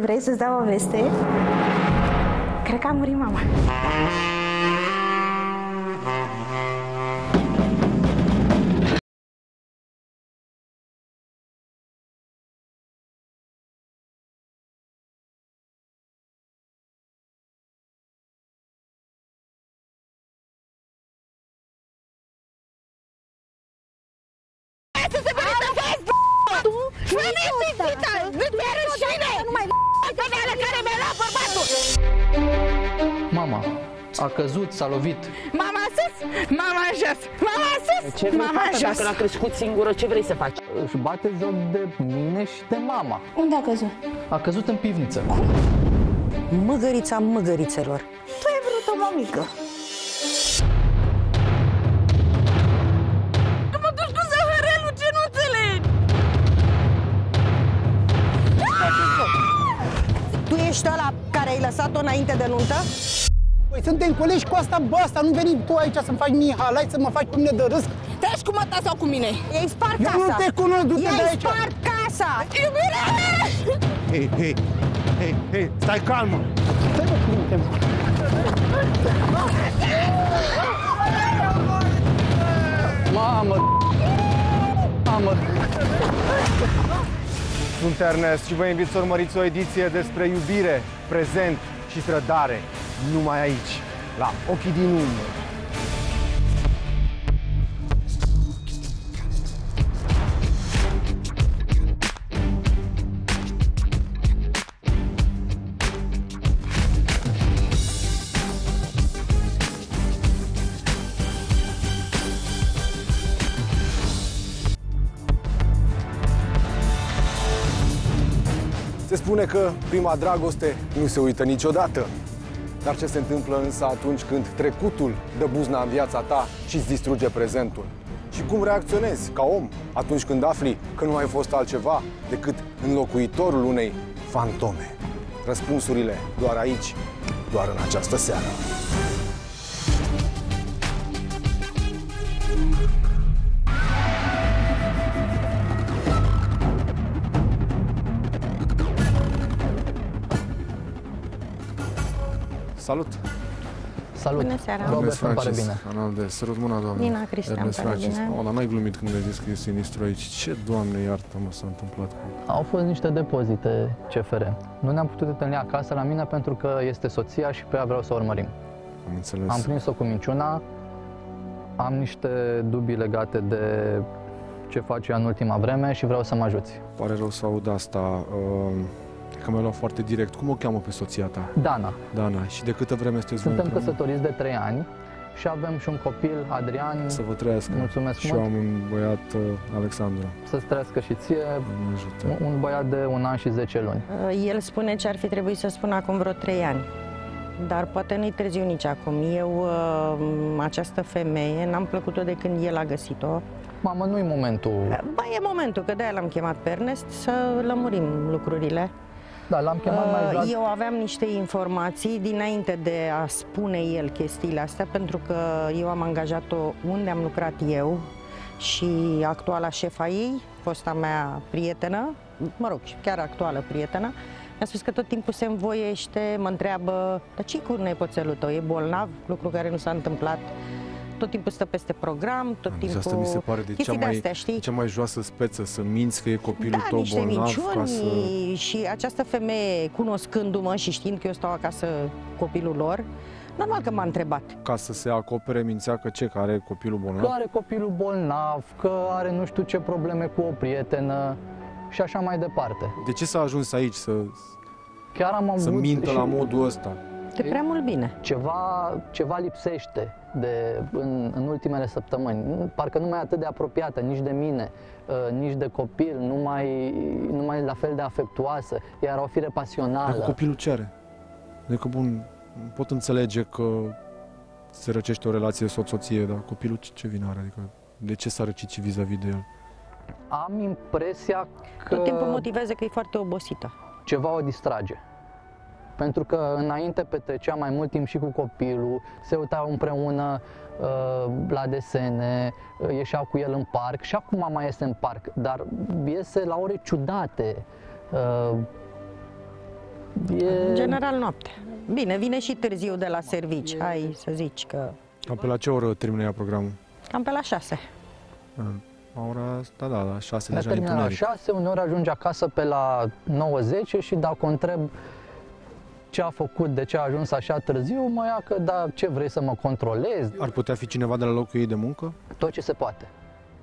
Vrei să-ți dau o veste? Cred că a murit mama. A căzut, s-a lovit. Mama sus! Mama jos! Mama sus! Ce vrei, Mama fata, jos! dacă l-a crescut singură, ce vrei să faci? Își bate joc de mine și de mama. Unde a căzut? A căzut în pivniță. Măgărița măgărițelor. Tu ai vrut o mămică. Tu mă duci cu zahărelul, ce nu înțelegi? Tu ești ăla care ai lăsat-o înainte de nuntă? Păi suntem colegi cu asta basta, nu veni tu aici să-mi faci mie halai, să mă faci pe mine de râs. Treci cu măta sau cu mine? Ei spart Eu casa! nu te cunosc, du-te de Ei aici! spart casa! Iubire! Hei, hei, hei, hei, stai calmă! Stai mă, cum te Mamă! Mamă! Sunt Ernest și vă invit să urmăriți o ediție despre iubire, prezent și trădare, numai aici, la Ochii din Urmă. Se spune că prima dragoste nu se uită niciodată. Dar ce se întâmplă însă atunci când trecutul dă buzna în viața ta și îți distruge prezentul? Și cum reacționezi ca om atunci când afli că nu ai fost altceva decât înlocuitorul unei fantome? Răspunsurile doar aici, doar în această seară. Salut! Salut! Bună seara. Robert, îmi pare bine. Analde, sărut mâna, doamne. Nina Cristian, Ernest pare Francis. bine. O, dar n-ai glumit când mi-ai zis că e sinistru aici. Ce, doamne, iartă-mă, s-a întâmplat cu... Au fost niște depozite CFR. Nu ne-am putut întâlni acasă la mine pentru că este soția și pe ea vreau să o urmărim. Am înțeles. Am prins-o cu minciuna, am niște dubii legate de ce face ea în ultima vreme și vreau să mă ajuți. Pare rău să aud asta. Uh, că mi-a luat foarte direct. Cum o cheamă pe soția ta? Dana, Dana. Și de câtă vreme sunteți voi suntem împreună? căsătoriți de 3 ani și avem și un copil, Adrian, Să vă trăiască. Mulțumesc Și mult. eu am un băiat, uh, Alexandru. să-ți trăiască și ție, Doamne ajută. un băiat de un an și 10 luni. El spune ce ar fi trebuit să spună acum vreo trei ani. Dar poate nu-i târziu nici acum. Eu, uh, această femeie, n-am plăcut-o de când el a găsit-o. Mamă, nu-i momentul. Ba, e momentul, că de-aia l-am chemat pe Ernest să lămurim lucrurile. Da, l-am chemat mai Uh, exact. Eu aveam niște informații dinainte de a spune el chestiile astea, pentru că eu am angajat-o unde am lucrat eu și actuala șefa ei, fosta mea prietenă, mă rog, chiar actuală prietenă, mi-a spus că tot timpul se învoiește, mă întreabă, dar ce cu nepoțelul tău, e bolnav, lucru care nu s-a întâmplat. Tot timpul stă peste program, tot Deci timpul... asta mi se pare de cea chestii mai, de-astea, știi? cea mai joasă speță, să minți că e copilul da, tău niște bolnav minciuni ca să... și această femeie, cunoscându-mă și știind că eu stau acasă copilul lor, normal că m-a întrebat. ca să se acopere mințea că ce, că are copilul bolnav? Că are copilul bolnav, că are nu știu ce probleme cu o prietenă și așa mai departe. De ce s-a ajuns aici să, Chiar am avut să mintă și la modul ăsta? De prea mult bine. ceva, ceva lipsește de, în, în ultimele săptămâni. Nu- Parcă nu mai e atât de apropiată nici de mine, uh, nici de copil, nu mai, nu mai e la fel de afectuoasă. Ea era o fire Dacă pasională. copilul cere. Adică, bun, pot înțelege că se răcește o relație soț-soție, dar copilul ce, ce vină are? Adică, de ce s-a răcit și vis-a-vis de el? Am impresia că Tot timpul motivează că e foarte obosită. ceva o distrage. Pentru că înainte petrecea mai mult timp și cu copilul, se uitau împreună uh, la desene, uh, ieșeau cu el în parc și acum mai este în parc, dar iese la ore ciudate. Uh, E... În general noapte. Bine, vine și târziu de la servici. Hai să zici că Cam pe la ce oră termină ea programul? cam pe la șase. La ora asta, da, la 6 Ne deja termină la întuneric. 6, uneori ajunge acasă pe la 9-10 și dacă o întreb ce a făcut, de ce a ajuns așa târziu, mă ia că da, ce vrei să mă controlezi, Ar putea fi cineva de la locul ei de muncă? tot ce se poate.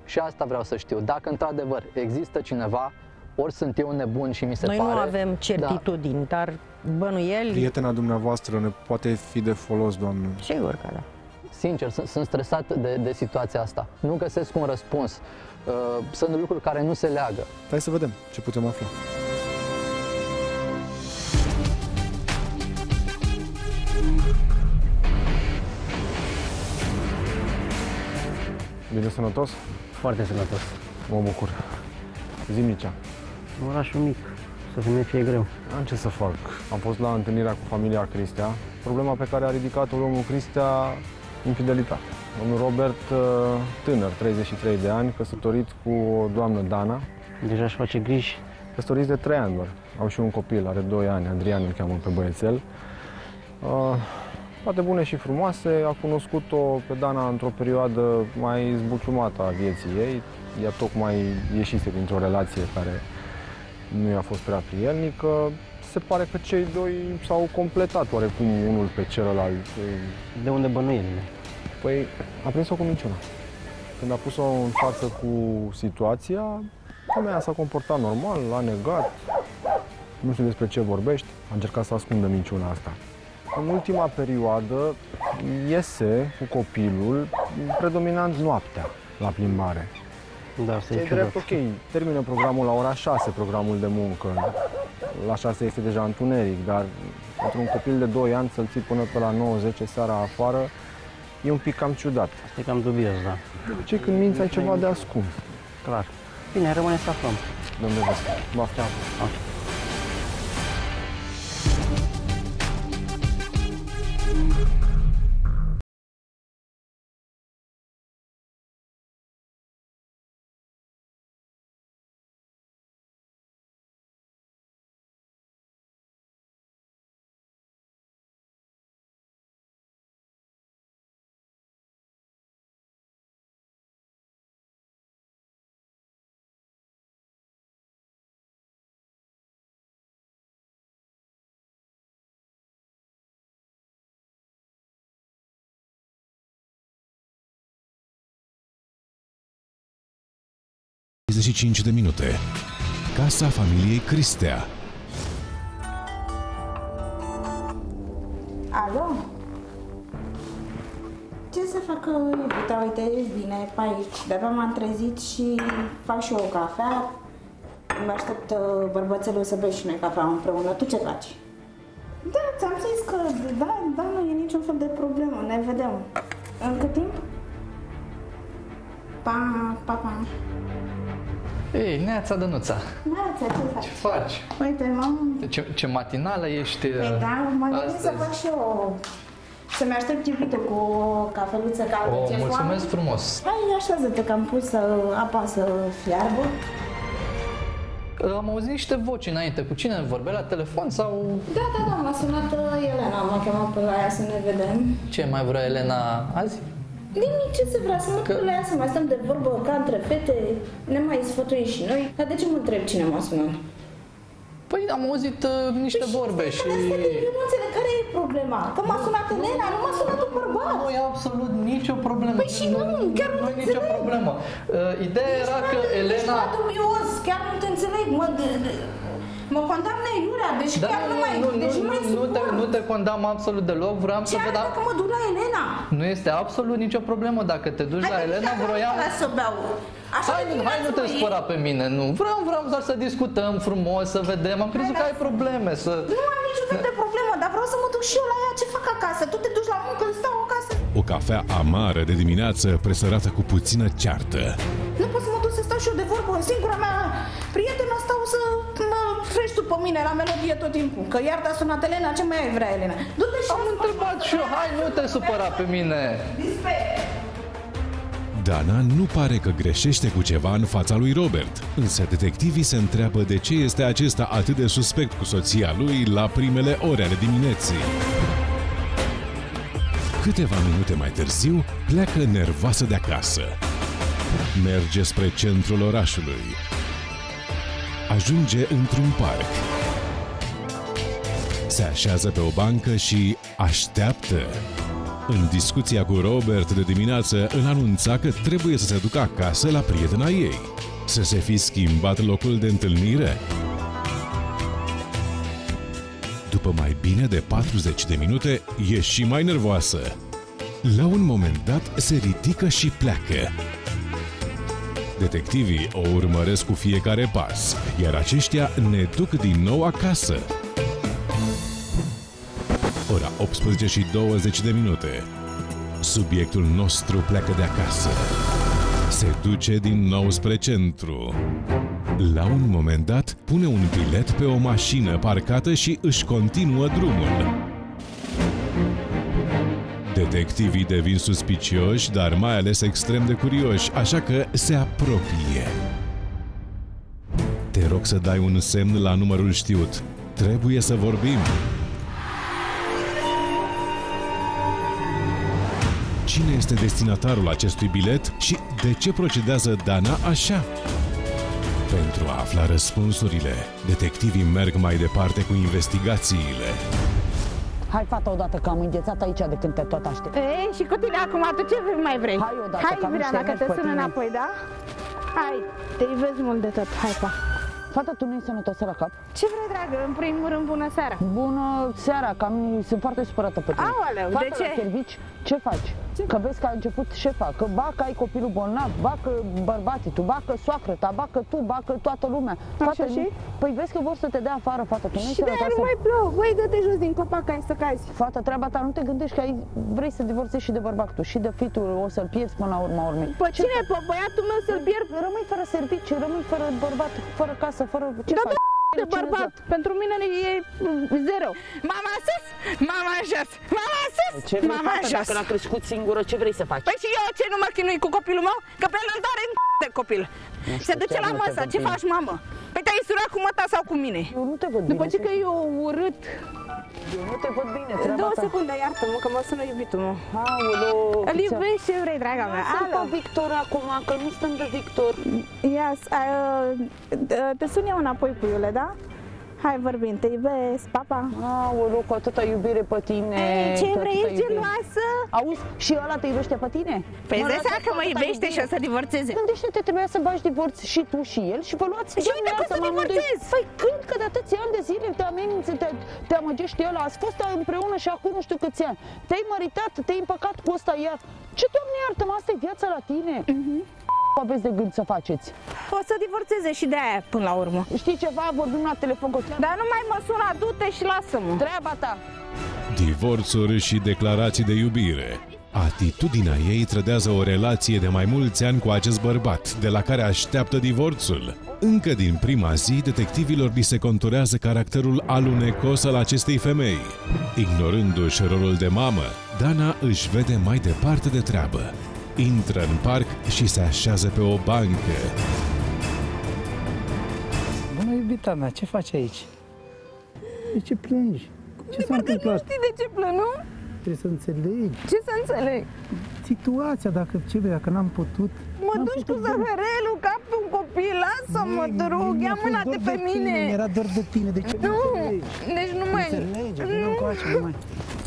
Și asta vreau să știu. Dacă într-adevăr există cineva, ori sunt eu nebun și mi se Noi pare... nu avem certitudini, dar bănuieli, Prietena dumneavoastră ne poate fi de folos, doamnă. sigur că da. Sincer, sunt, sunt stresat de, de situația asta. Nu găsesc un răspuns. Uh, sunt lucruri care nu se leagă. Hai să vedem ce putem afla. Bine sănătos? Foarte sănătos. Mă bucur. Zimnicea. Orașul mic, să ne fie greu. Am ce să fac. Am fost la întâlnirea cu familia Cristea. Problema pe care a ridicat-o domnul Cristea, infidelitate. Domnul Robert, uh, tânăr, 33 de ani, căsătorit cu o doamnă Dana, Deja își face griji. căsătoriți de 3 ani doar. Au și un copil, are 2 ani, Adrian îl cheamă pe băiețel. Uh, Toate bune și frumoase, a cunoscut-o pe Dana într-o perioadă mai zbuciumată a vieții ei. Ea tocmai ieșise dintr-o relație care nu i-a fost prea prielnică. Se pare că cei doi s-au completat oarecum unul pe celălalt. De unde bănuielile? Păi a prins-o cu minciuna. Când a pus-o în față cu situația, femeia s-a comportat normal, l-a negat, nu știu despre ce vorbești, a încercat să ascundă minciuna asta. În ultima perioadă iese cu copilul, predominant noaptea, la plimbare. Da, asta E e ciudat. drept, ok, termină programul la ora 6, programul de muncă. La 6 este deja întuneric, dar pentru un copil de 2 ani să-l ții până pe la 9-10 seara afară, e un pic cam ciudat. Asta e cam dubios, da. De obicei când minți ai ceva de ascuns. Clar. Bine, rămâne să aflăm. Domnule Vescu, baftă. De minute. Casa familiei Cristea. Alo? Ce să facă iubita? Uite, ești bine pe aici. De-abia m-am trezit și fac și eu o cafea. Îmi aștept uh, bărbățelul să bea și noi cafea împreună. Tu ce faci? Da, ți-am zis că da, da, nu e niciun fel de problemă. Ne vedem. În cât timp? Pa, pa, pa. Ei, Neața Dănuța, Neața, ce faci? ce faci? Uite, m-am... Ce, ce matinală ești Păi uh, da, mă gândesc să astăzi. fac și eu să-mi aștept iubitul cu o cafeluță caldă. O, Ți-e mulțumesc foame? frumos. Hai, așează-te că am pus uh, apa să fiarbă. Am auzit niște voci înainte. Cu cine vorbea la telefon sau Da, da, da, m-a sunat uh, Elena, m-a chemat pe la ea să ne vedem. ce mai vrea Elena azi? Nimic, ce să vrea, să mă duc la ea să mai stăm de vorbă ca între fete, ne mai sfătuim și noi. Dar de ce mă întreb cine m-a sunat? Păi am auzit uh, niște vorbe și... Eu nu înțeleg care e problema. Că m-a sunat Elena, nu m-a sunat un bărbat. Nu e absolut nicio problemă. Păi și nu, chiar nu nu e nicio înțeleg. problemă. Uh, ideea era că Ești Elena... prea dubios, chiar nu te înțeleg, mă, de, de, mă condamnă Iurea, deci Da, chiar nu, nu, mai, nu, deci nu, nu, mai nu, nu, te, suport. nu te condamn absolut deloc, vreau să Ce văd... are dacă mă duc la Elena? Nu este absolut nicio problemă dacă te duci la Hai, Elena, dacă vroiam... nu las să beau. Așa Hai, de nu, hai, nu te dimineață, mă, spăra pe mine, nu. Vreau, vreau doar să discutăm frumos, să vedem. Am crezut că ai probleme, să... Nu am niciun fel de problemă, dar vreau să mă duc și eu la ea. Ce fac acasă? Tu te duci la muncă, îmi stau acasă. O cafea amară de dimineață presărată cu puțină ceartă. Nu pot să mă duc să stau și eu de vorbă. Singura mea prietenă stau să mă frești tu pe mine la melodie tot timpul. Că iar te-a sunat Elena, ce mai ai vrea, Elena? Du-te și Am întrebat și eu, hai, nu te supăra pe mine. Dispe. Dana nu pare că greșește cu ceva în fața lui Robert, însă detectivii se întreabă de ce este acesta atât de suspect cu soția lui la primele ore ale dimineții. Câteva minute mai târziu, pleacă nervoasă de acasă. Merge spre centrul orașului. Ajunge într-un parc. Se așează pe o bancă și așteaptă. În discuția cu Robert de dimineață, îl anunța că trebuie să se ducă acasă la prietena ei. Să se fi schimbat locul de întâlnire? După mai bine de 40 de minute, e și mai nervoasă. La un moment dat, se ridică și pleacă. Detectivii o urmăresc cu fiecare pas, iar aceștia ne duc din nou acasă. Ora 18 și 20 de minute. Subiectul nostru pleacă de acasă. Se duce din nou spre centru. La un moment dat, pune un bilet pe o mașină parcată și își continuă drumul. Detectivii devin suspicioși, dar mai ales extrem de curioși, așa că se apropie. Te rog să dai un semn la numărul știut. Trebuie să vorbim. Cine este destinatarul acestui bilet și de ce procedează Dana așa? Pentru a afla răspunsurile, detectivii merg mai departe cu investigațiile. Hai, fata, odată, că am înghețat aici de când te tot aștept. Ei, și cu tine acum, tu ce mai vrei? Hai odată, Hai, că am Iuliana, niște că te energi pe sun tine. înapoi, da? Hai, te iubesc mult de tot, hai, pa. Fata, tu nu ești sănătoasă la cap? Ce vrei, dragă? În primul rând, bună seara. Bună seara, că am, sunt foarte supărată pe tine. Aoleu, Fata de ce? la servici, ce faci? Că vezi că a început șefa, că ba că ai copilul bolnav, ba că bărbații tu, ba că soacră ta, ba că tu, ba că toată lumea. Fata, și? nu- Păi vezi că vor să te dea afară, fata, tu nu ești Și de aia nu sănătoasă. mai plouă. Băi, dă-te jos din copac, hai să cazi. Fata, treaba ta, nu te gândești că ai, vrei să divorțezi și de bărbatul și de fitul, o să-l pierzi până la urma urmei. Pe cine? Pe băiatul meu să-l pierd? Rămâi fără serviciu, rămâi fără bărbat, fără casă, fără ce Da, faci? De bărbat. Pentru mine e mm, zero. Mama sus, mama jos, mama sus, Ce vrei, mama fata, jos. dacă l-a crescut singură, ce vrei să faci? Păi și eu ce nu mă chinui cu copilul meu? Că pe el îl doare în de copil. Se știu, duce chiar la nu te masa, văd ce bine. faci, mamă? Păi te-ai surat cu măta sau cu mine? Eu nu te văd După bine. ce că eu urât. Eu nu te văd bine, treaba Două ta. secunde, iartă-mă, că mă sună iubitul meu. Aoleu, Îl iubești ce vrei, draga mea. Sunt Alo. pe Victor acum, că nu stăm de Victor. Yes, uh, te sun eu înapoi cu Iule, da? Hai vorbim, te iubesc, papa. Aoleu, cu atâta iubire pe tine. Ei, ce cu vrei, atâta ești iubire. geloasă? Auzi, și ăla te iubește pe tine? Păi îți dai lăsat seama că cu mă atâta iubește și o iubire. să divorțeze. Gândește-te, trebuia să bagi divorț și tu și el și vă luați Și uite cum să divorțez. Păi când, că de atâția ani de zile te amenință, te, te amăgește el, ați fost împreună și acum nu știu câți ani. Te-ai măritat, te-ai împăcat cu ăsta iar. Ce, Doamne iartă-mă, asta e viața la tine. Mhm. Aveți de gând să faceți? O să divorțeze și de aia până la urmă. Știi ceva? Vorbim la telefon cu Dar nu mai mă suna, du-te și lasă-mă. treaba ta. Divorțuri și declarații de iubire. Atitudinea ei trădează o relație de mai mulți ani cu acest bărbat, de la care așteaptă divorțul. Încă din prima zi, detectivilor li se conturează caracterul alunecos al acestei femei. Ignorându-și rolul de mamă, Dana își vede mai departe de treabă. Intră în parc și se așează pe o bancă. Bună iubita mea, ce faci aici? De ce plângi? Ce s-a întâmplat? Știi de ce plâng, nu? Trebuie să înțelegi Ce să înțeleg? Situația, dacă ce vrei, dacă n-am putut. Mă n-am duci cu putut, zăhărelul ca pe un copil, lasă-mă, Ei, te rog, mi-a ia fost mâna dor de pe mine. Mi-era dor de tine, de ce nu, Nu, înțelegi? deci nu mai... Înțelege, vină încoace, nu mai.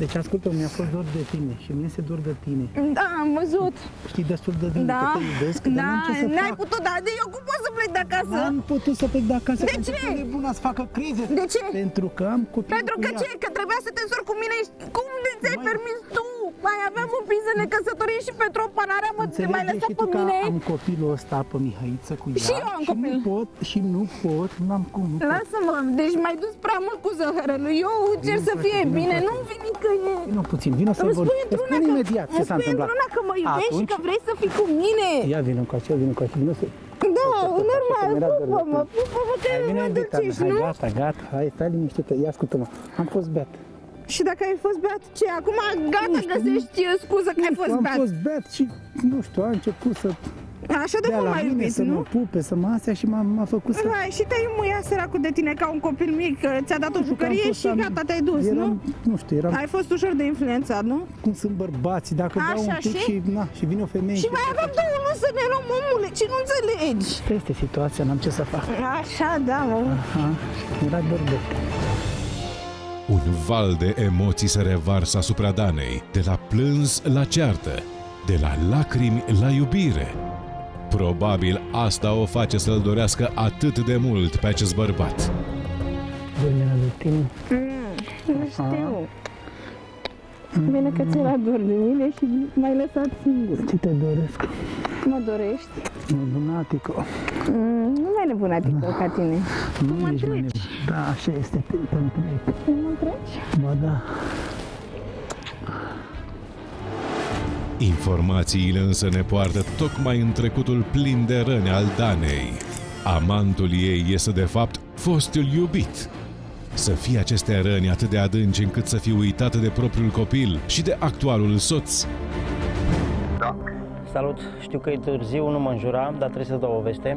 Deci ascultă, mi-a fost dor de tine și mie se dor de tine. Da, am văzut. Știi destul de bine Da, că te iubesc, dar da, n-am ce să n-ai fac. putut, dar de eu cum pot să plec de acasă? N-am putut să plec de acasă. De pentru ce? că e bună să facă crize. De ce? Pentru că am copil Pentru cu că ea. ce? Că trebuia să te însori cu mine și cum de ți-ai Mai- permis tu? Mai aveam un pic să ne căsătorim și pentru o panarea mă te mai Înțelege lăsat și pe tu că mine? am copilul ăsta pe Mihaiță cu ea Și eu am copil. nu pot, și nu pot, n-am cum, nu pot. Lasă-mă, deci m-ai dus prea mult cu zăhărelul. Eu cer să încoace, fie vină bine, încoace. nu vin nicăieri. Vino puțin, vino să Îmi vorbim. spui Îți într-una spun că, imediat ce îmi s-a spui întâmplat. într-una că mă iubești și Atunci- că vrei să fii cu mine. Ia vino încoace, ia vino încoace, vino să... Da, Așa, normal, așa, mi-era dor de pupă-mă, tine. pupă-mă, că Hai, vino mă iubita mea, ducești, hai, nu? gata, gata, hai, stai liniștită, ia ascultă-mă. Am fost beat. Și dacă ai fost beat, ce? Acum gata, găsești uh, scuză că ai fost am beat. fost beat și, nu știu, a început să Așa de dea mult la mai mine, iubiți, să mă nu? pupe, să mă astea și m-a, m-a făcut să... Hai, și te-ai muiat săracul de tine ca un copil mic, că ți-a dat o Nu știu, că am jucărie fost și am- gata, te-ai dus, eram, nu? Nu știu, eram... Ai fost ușor de influențat, nu? Cum sunt bărbații, dacă dau un Așa, pic și? și... na, și vine o femeie... Și mai avem două luni să ne luăm omule, ce nu înțelegi? Asta este situația, n-am ce să fac. Așa, da, mă. Aha, era doar de... Un val de emoții se revarsă asupra Danei, de la plâns la ceartă, de la lacrimi la iubire. Probabil asta o face să-l dorească atât de mult pe acest bărbat. Dormirea de tine. Nu știu. Bine că ți-era dor de mine și m-ai lăsat singur. Ce te doresc? Mă dorești? Lunatico. Mm, nu mai nebunatică ca tine. Nu ești mai nebun. Da, așa este, te te întreb. Mă treci? Ba da. Informațiile însă ne poartă tocmai în trecutul plin de răni al Danei. Amantul ei este de fapt fostul iubit. Să fie aceste răni atât de adânci încât să fie uitată de propriul copil și de actualul soț. Salut, știu că e târziu, nu mă înjura, dar trebuie să dau o veste.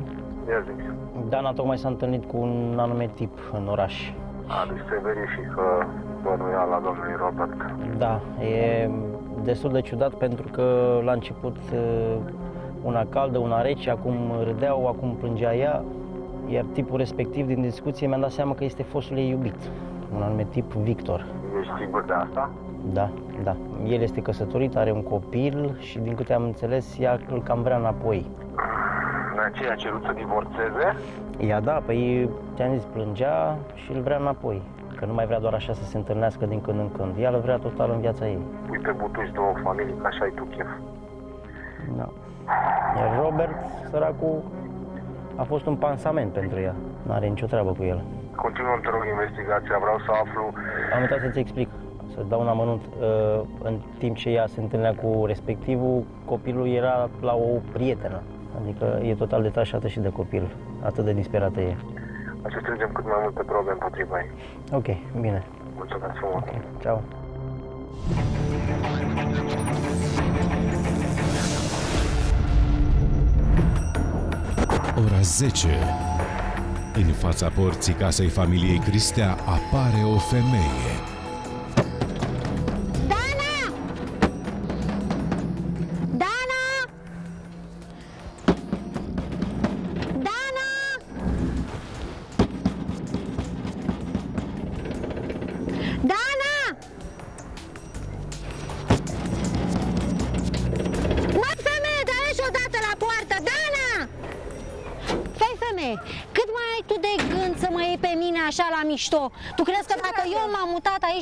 Ia zic. Dana tocmai s-a întâlnit cu un anume tip în oraș. A, deci se verifică bănuiala domnului Robert. Da, e destul de ciudat pentru că la început uh, una caldă, una rece, acum râdeau, acum plângea ea, iar tipul respectiv din discuție mi-a dat seama că este fostul ei iubit, un anume tip Victor. Ești sigur de asta? Da, da. El este căsătorit, are un copil și din câte am înțeles, ea îl cam vrea înapoi. De aceea a cerut să divorțeze? Ea da, păi ți-am zis, plângea și îl vrea înapoi. Că nu mai vrea doar așa să se întâlnească din când în când. Ea îl vrea total în viața ei. Pui pe butuci două familii, că așa ai tu chef. Da. Iar Robert, săracul, a fost un pansament pentru ea. N-are nicio treabă cu el. Continuăm, te rog, investigația. Vreau să aflu... Am uitat să-ți explic, să dau un amănunt. Uh, În timp ce ea se întâlnea cu respectivul, copilul era la o prietenă. Adică e total detașată și de copil. Atât de disperată e. Să strângem cât mai multe probe împotriva ei. Ok, bine. Mulțumesc frumos. Ok, ceau. Ora 10. În fața porții casei familiei Cristea apare o femeie.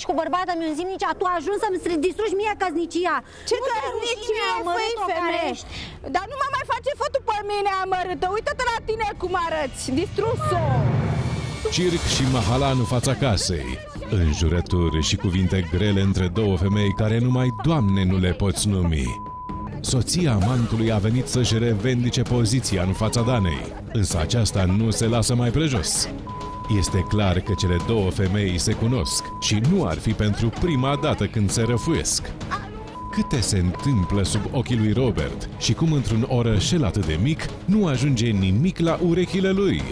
Mutat aici cu bărbatul meu în zimnicea, tu ajungi să-mi distrugi mie căznicia? Ce Nu te căsnicie, rușine, făi, amărât-o care femeie? ești. Dar nu mă mai face fătul pe mine amărâtă. Uită-te la tine cum arăți. Distrus-o. Circ și mahala în fața casei. Înjurături și cuvinte grele între două femei care numai Doamne nu le poți numi. Soția amantului a venit să-și revendice poziția în fața Danei, însă aceasta nu se lasă mai prejos. Este clar că cele două femei se cunosc și nu ar fi pentru prima dată când se răfuiesc. Câte se întâmplă sub ochii lui Robert și cum într-un orășel atât de mic nu ajunge nimic la urechile lui.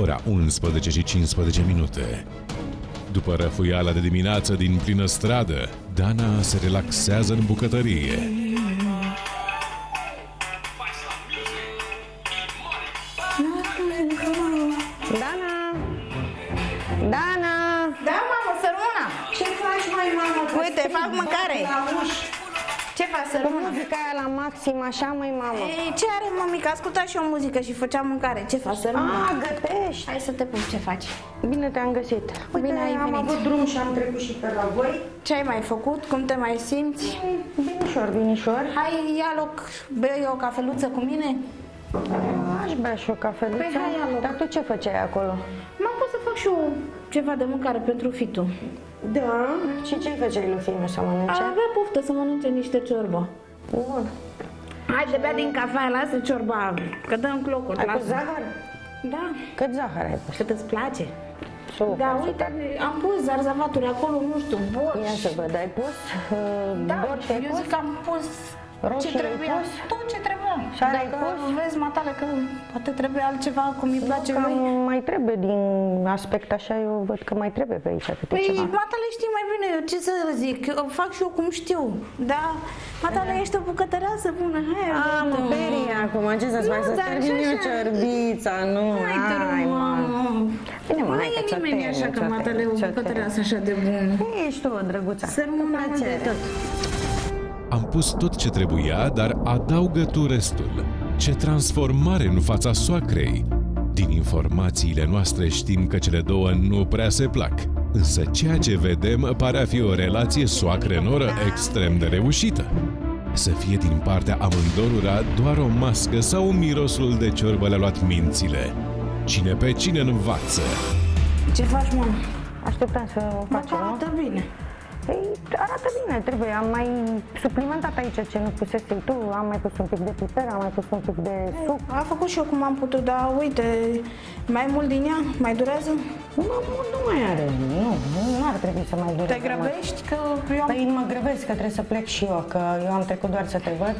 Ora 11 și 15 minute. După răfuiala de dimineață din plină stradă, Dana se relaxează în bucătărie. Maxim, așa, mai mamă. Ei, ce are, mămică? Asculta și o muzică și făceam mâncare. Ce faci, sărmână? A, gătești! Hai să te pup, ce faci? Bine te-am găsit. Uite, Bine ai am venit. avut drum și am trecut și pe la voi. Ce ai mai făcut? Cum te mai simți? Binișor, binișor. Hai, ia loc, bei o cafeluță cu mine? Aș bea și o cafeluță. Păi, hai, ia loc. Dar tu ce făceai acolo? M-am pus să fac și eu ceva de mâncare pentru fitul. Da? Și ce făceai lui filmul să mănânce? Avea poftă să mănânce niște ciorbă. Bun. Hai de bea din cafea, lasă ciorba, că dăm clocuri. Ai lasă. pus zahăr? Da. Cât zahăr ai pus? Cât îți place? suc. Da, am uite, sucat. am pus zarzavaturi acolo, nu știu, borș. Ia să văd, ai pus? Uh, Da, borș ai eu pus? zic că am pus Roșii ce ai trebuia, pus? tot ce trebuia. Sare ai Dacă pus? vezi, matale, că poate trebuie altceva, cum îi place Cam lui. mai trebuie din aspect așa, eu văd că mai trebuie pe aici câte Păi, ceva. matale știi mai bine, eu ce să zic, eu fac și eu cum știu, da? Matale, ești o bucătăreasă bună, hai, Am uite, mă. perie acum, ce să-ți Nu, fac, să dar termin așa, eu așa. ciorbița, nu, Hai, te rog, hai, mă. mă. Bine, mă, Nu hai e că ți-o nimeni termin, așa că ți-o matale o termin, ți-o bucătăreasă termin. așa de bună. Ești tu, drăguța. Să rămână Cu mult de plăcere. tot. Am pus tot ce trebuia, dar adaugă tu restul. Ce transformare în fața soacrei! Din informațiile noastre știm că cele două nu prea se plac, însă ceea ce vedem pare a fi o relație soacră-noră extrem de reușită. Să fie din partea amândorura doar o mască sau un mirosul de ciorbă le-a luat mințile. Cine pe cine învață. Ce faci, mă? Așteptăm să o facem, nu? Arată bine. Păi, arată bine, trebuie. Am mai suplimentat aici ce nu pusese tu. Am mai pus un pic de piper, am mai pus un pic de suc. A făcut și eu cum am putut, dar uite, mai mult din ea, mai durează? Nu, nu, nu mai are. Nu, nu ar trebui să mai dureze Te grăbești? Că eu am, Păi mă grăbesc că trebuie să plec și eu, că eu am trecut doar să te văd.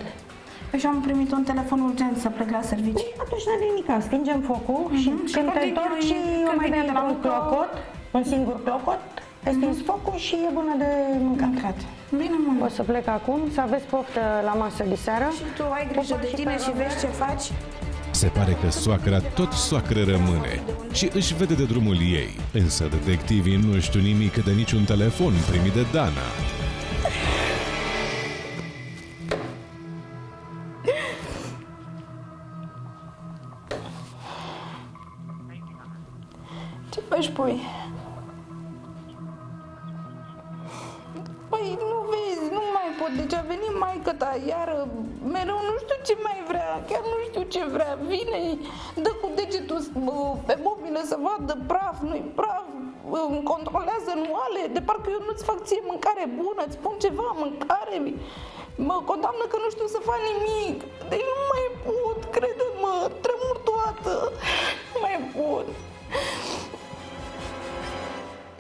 și am primit un telefon urgent să plec la serviciu. Păi atunci n-are nimic, stingem focul și Mhm. Și când te când întorci vine- eu când mai vine dai de la un muncă- clocot, un singur clocot, ai stins focul și e bună de mâncat. Mâncat. Bine, mă. O să plec acum, să aveți poftă la masă de seară. Și tu ai grijă Pupa de și tine pe și Robert. vezi ce faci? Se pare că soacra tot soacră rămâne și își vede de drumul ei. Însă detectivii nu știu nimic de niciun telefon primit de Dana. Ce faci, pui? Deci a venit maică ta iară, mereu nu știu ce mai vrea, chiar nu știu ce vrea. Vine, dă cu degetul bă, pe mobilă să vadă praf, nu-i praf, îmi controlează nuale, de parcă eu nu-ți fac ție mâncare bună, îți pun ceva mâncare, mă condamnă că nu știu să fac nimic. Deci nu mai pot, crede-mă, tremur toată, nu mai pot.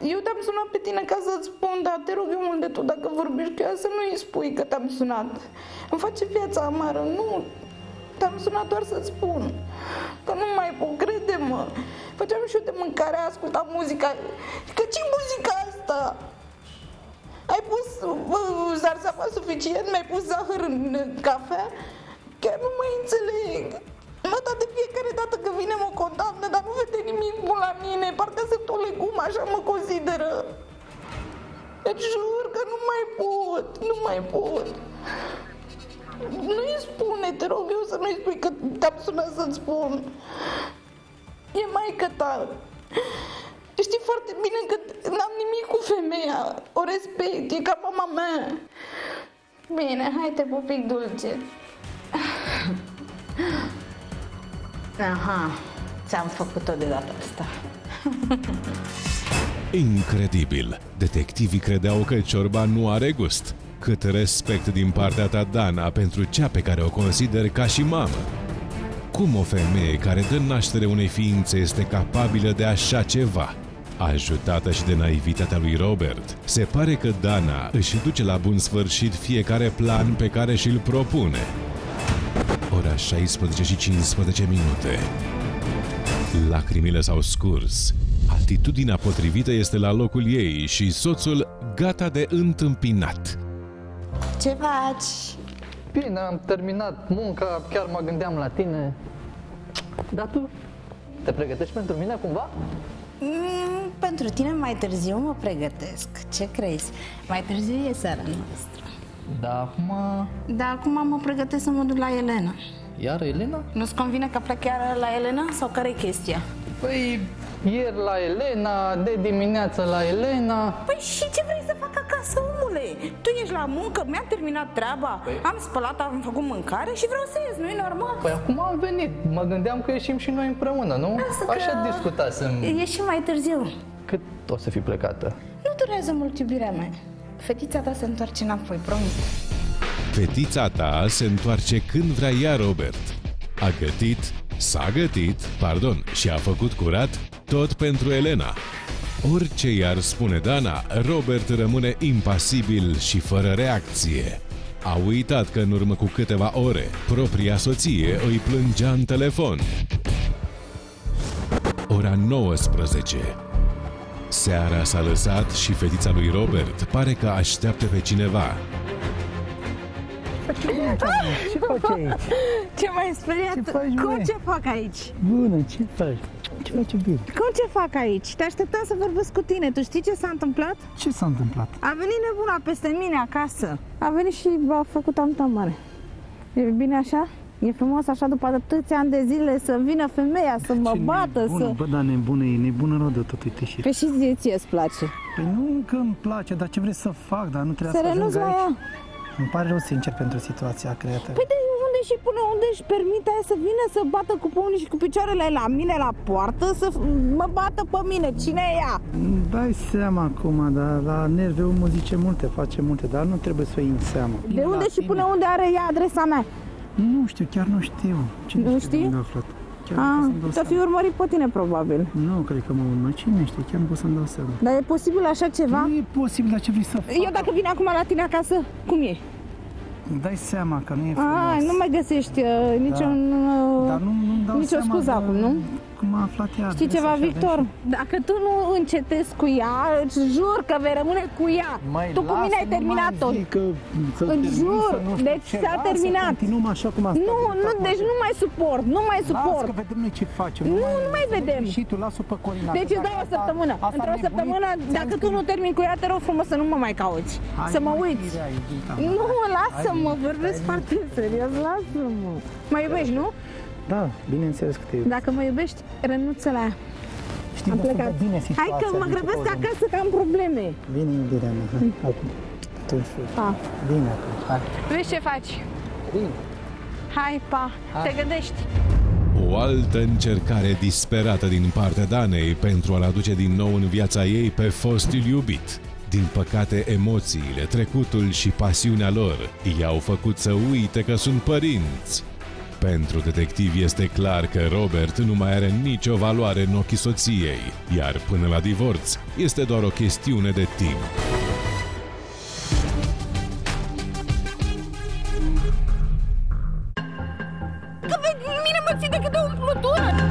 Eu te-am sunat pe tine ca să-ți spun, dar te rog eu mult de tot, dacă vorbești cu ea, să nu-i spui că te-am sunat. Îmi face viața amară, nu. Te-am sunat doar să-ți spun că nu mai pot, crede-mă. Făceam și eu de mâncare, ascultam muzica. Că ce muzica asta? Ai pus uh, zarzava suficient? Mi-ai pus zahăr în uh, cafea? Chiar nu mai înțeleg. Mă, dar de fiecare dată când vine mă condamnă, dar nu vede nimic bun la mine. Parcă sunt o legumă, așa mă consideră. Deci jur că nu mai pot, nu mai pot. Nu-i spune, te rog eu să nu-i spui că te-am sunat să-ți spun. E maică ta. Știi foarte bine că n-am nimic cu femeia. O respect, e ca mama mea. Bine, hai te pupic dulce. Aha, ți-am făcut-o de data asta. Incredibil! Detectivii credeau că ciorba nu are gust. Cât respect din partea ta, Dana, pentru cea pe care o consider ca și mamă. Cum o femeie care dă naștere unei ființe este capabilă de așa ceva? Ajutată și de naivitatea lui Robert, se pare că Dana își duce la bun sfârșit fiecare plan pe care și-l propune. Ora 16 și 15 minute. Lacrimile s-au scurs. Atitudinea potrivită este la locul ei și soțul gata de întâmpinat. Ce faci? Bine, am terminat munca, chiar mă gândeam la tine. Dar tu te pregătești pentru mine cumva? Mm, pentru tine mai târziu mă pregătesc. Ce crezi? Mai târziu e seara noastră. Da, acum... Dar acum mă pregătesc să mă duc la Elena. Iar Elena? Nu-ți convine că plec chiar la Elena sau care e chestia? Păi, ieri la Elena, de dimineață la Elena. Păi și ce vrei să fac acasă, omule? Tu ești la muncă, mi-am terminat treaba, Păi- am spălat, am făcut mâncare și vreau să ies, nu-i normal? Păi acum am venit, mă gândeam că ieșim și noi împreună, nu? Lasă că- Așa discutasem. E și mai târziu. Cât o să fii plecată? Nu durează mult iubirea mea. Fetița ta se întoarce înapoi, promit. Fetița ta se întoarce când vrea ea, Robert. A gătit, s-a gătit, pardon, și a făcut curat tot pentru Elena. Orice i-ar spune Dana, Robert rămâne impasibil și fără reacție. A uitat că în urmă cu câteva ore, propria soție îi plângea în telefon. Ora 19. Seara s-a lăsat și fetița lui Robert pare că așteaptă pe cineva. Ce faci aici? Ce m-ai speriat? Ce faci, Cum băi? ce fac aici? Bună, ce faci? Ce faci iubire? Cum ce fac aici? Te așteptam să vorbesc cu tine. Tu știi ce s-a întâmplat? Ce s-a întâmplat? A venit nebuna peste mine acasă. A venit și a făcut amta mare. E bine așa? E frumos așa după atâția ani de zile să vină femeia să mă Ce bată, nebună, să... Bă, da, nebună e, nebună rău de tot, uite și... Că și ție ție îți place. Păi nu că îmi place, dar ce vreți să fac, dar nu trebuie Să să, ajung renunți la aici. ea. Îmi pare rău sincer pentru situația creată. Păi de unde și până unde își permite aia să vină să bată cu pumnii și cu picioarele la mine la poartă, să f- mă bată pe mine? Cine e ea? Îmi Dai seama acum, dar la nerve omul zice multe, face multe, dar nu trebuie să o iei în seamă. De unde și până unde are ea adresa mea? Nu știu, chiar nu știu. Cine Nu știe știi? de unde a aflat? Chiar nu Ah, pot să-mi dau să fi seama. urmărit pe tine probabil. Nu, cred că mă urmă. Cine știe? Chiar nu pot să-mi dau seama. Dar e posibil așa ceva? Nu e posibil, dar ce vrei să fac? Eu dacă vin acum la tine acasă, cum e? Îmi dai seama că nu e frumos. Ah, nu mai găsești uh, niciun, uh, Dar nu, nu dau nicio seama scuză de acum, nu? Cum a aflat ea Știi adresa ceva, și avea Victor? Dacă tu nu încetezi cu ea, îți jur că vei rămâne cu ea. Mai tu cu mine ai lasă, nu terminat-o. mai zic că să Îți termin, jur, să nu știu deci ce. s-a Lasă, terminat. Continuăm așa cum am Nu, stabilit nu, acum. deci nu mai suport, nu mai Lasă suport. că vedem noi ce facem. Nu, nu mai vedem. Și tu lasă pe Corina. Deci că îți dau o asta- săptămână. asta Într-o nebunit, săptămână, ți-am dacă zis tu că- nu termini cu ea, te rog frumos să nu mă mai cauți. Hai, Să mă mă, uiți. iubirea, iubita mea. Nu, lasă-mă, Hai, vorbesc hai, foarte serios, lasă-mă. Mă iubești, nu? Da, bineînțeles că te iubesc. Dacă mă iubești, renunță la ea. Știi Am destul de plecat. bine situația. Hai că mă din ce grăbesc cauzăm. acasă că am probleme. Bine, iubirea mea. Hai, acum. Atunci, Pa. bine atunci. Hai. Vezi ce faci? Bine. Hai, pa. Te gândești. O altă încercare disperată din partea Danei pentru a-l aduce din nou în viața ei pe fostul iubit. Din păcate, emoțiile, trecutul și pasiunea lor i-au făcut să uite că sunt părinți. Pentru detectiv este clar că Robert nu mai are nicio valoare în ochii soției, iar până la divorț este doar o chestiune de timp. Că pe mine mă ține cât de umplutură.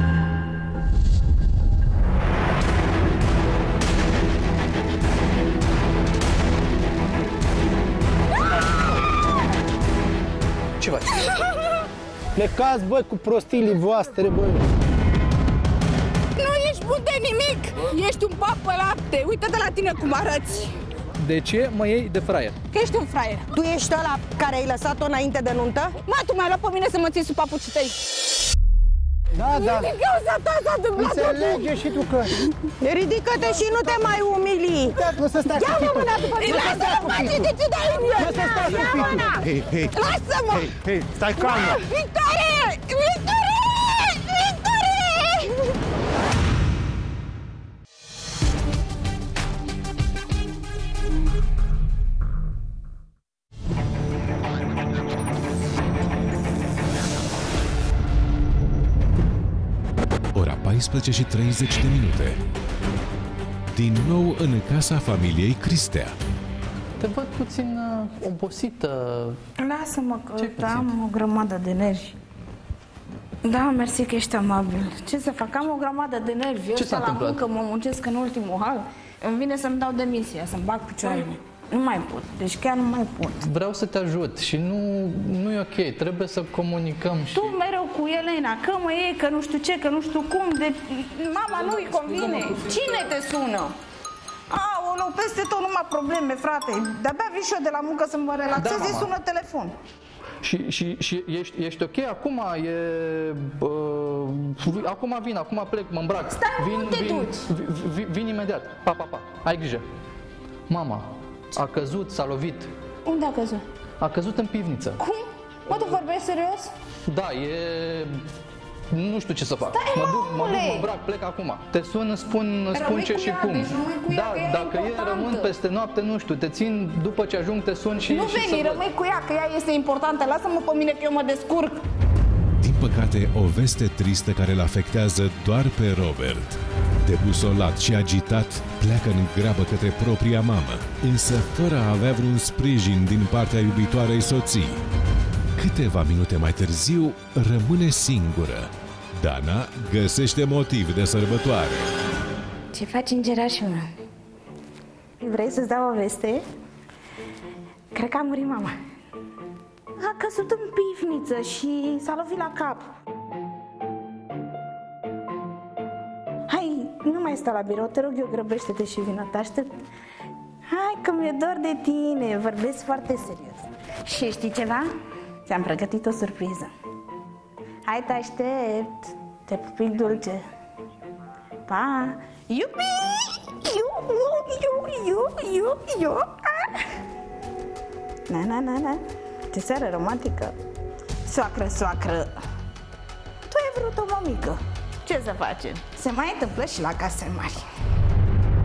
Plecați, băi, cu prostiile voastre, băi. Nu ești bun de nimic. Ești un pap pe lapte. Uită-te la tine cum arăți. De ce mă iei de fraier? Că ești un fraier. Tu ești ăla care ai lăsat-o înainte de nuntă? Mă, tu m-ai luat pe mine să mă ții sub papucii tăi. Da, da. Din cauza ta s-a întâmplat Înțelege și tu că... Ridică-te și nu te mai umili! Nu să stai Ia cu mă fitul. mâna după mine. Nu să stai Lasă-mă, cu mă, fitul. ce ce dai în Nu să stai cu Ia fitul. mâna. Hei, hei. Lasă-mă. Hei, hei, stai calmă. Victorie! Victorie! 14 și 30 de minute. Din nou în casa familiei Cristea. Te văd puțin uh, obosită. Lasă-mă că Ce-ai pățit? am o grămadă de nervi. Da, mersi că ești amabil. Ce să fac? Am o grămadă de nervi. Eu Ce s-a stau la întâmplat? muncă, mă muncesc în ultimul hal. Îmi vine să-mi dau demisia, să-mi bag picioarele. Nu mai pot. Deci chiar nu mai pot. Vreau să te ajut și nu, nu e ok. Trebuie să comunicăm și... Tu mereu cu Elena, că mă e, că nu știu ce, că nu știu cum, de... Mama nu-i convine. Cine te sună? Aolo, peste tot numai probleme, frate. De-abia vin și eu de la muncă să mă relaxez, Da, îi mama. sună telefon. Și, și, și ești, ești ok? Acum e... Uh, vi- acum vin, acum plec, mă îmbrac. Stai, vin, unde vin, duci? Vin, vin, vin imediat. Pa, pa, pa. Ai grijă. Mama, a căzut, s-a lovit. Unde a căzut? A căzut în pivniță. Cum? Mă, tu vorbești serios? Da, e... Nu știu ce să fac. Stai, mă duc, mă duc, mamule! mă îmbrac, plec acum. Te sun, îți spun, îți spun Rămâi ce cu și ea, cum. deci rămâi cu ea, da, că ea e dacă e, importantă. rămân peste noapte, nu știu, te țin după ce ajung, te sun și, nu și să veni, văd. rămâi cu ea, că ea este importantă. Lasă-mă pe mine că eu mă descurc. Din păcate, o veste tristă care îl afectează doar pe Robert. Debusolat și agitat, pleacă în grabă către propria mamă, însă fără a avea vreun sprijin din partea iubitoarei soții. Câteva minute mai târziu, rămâne singură. Dana găsește motiv de sărbătoare. Ce faci îngerașul meu? Vrei să-ți dau o veste? Cred că a murit mama. A căzut în pivniță și s-a lovit la cap. Nu mai sta la birou, te rog eu, grăbește-te și vină, te aștept. Hai că mi-e dor de tine, vorbesc foarte serios. Și știi ceva? Ți-am pregătit o surpriză. Hai, te aștept, te pupic dulce. Pa! Iubi! Iu, iu, iu, iu, iu, ah! Na, na, na, na. Ce seară romantică. Soacră, soacră. Tu ai vrut o mămică. Ce să facem? Se mai întâmplă și la case mari.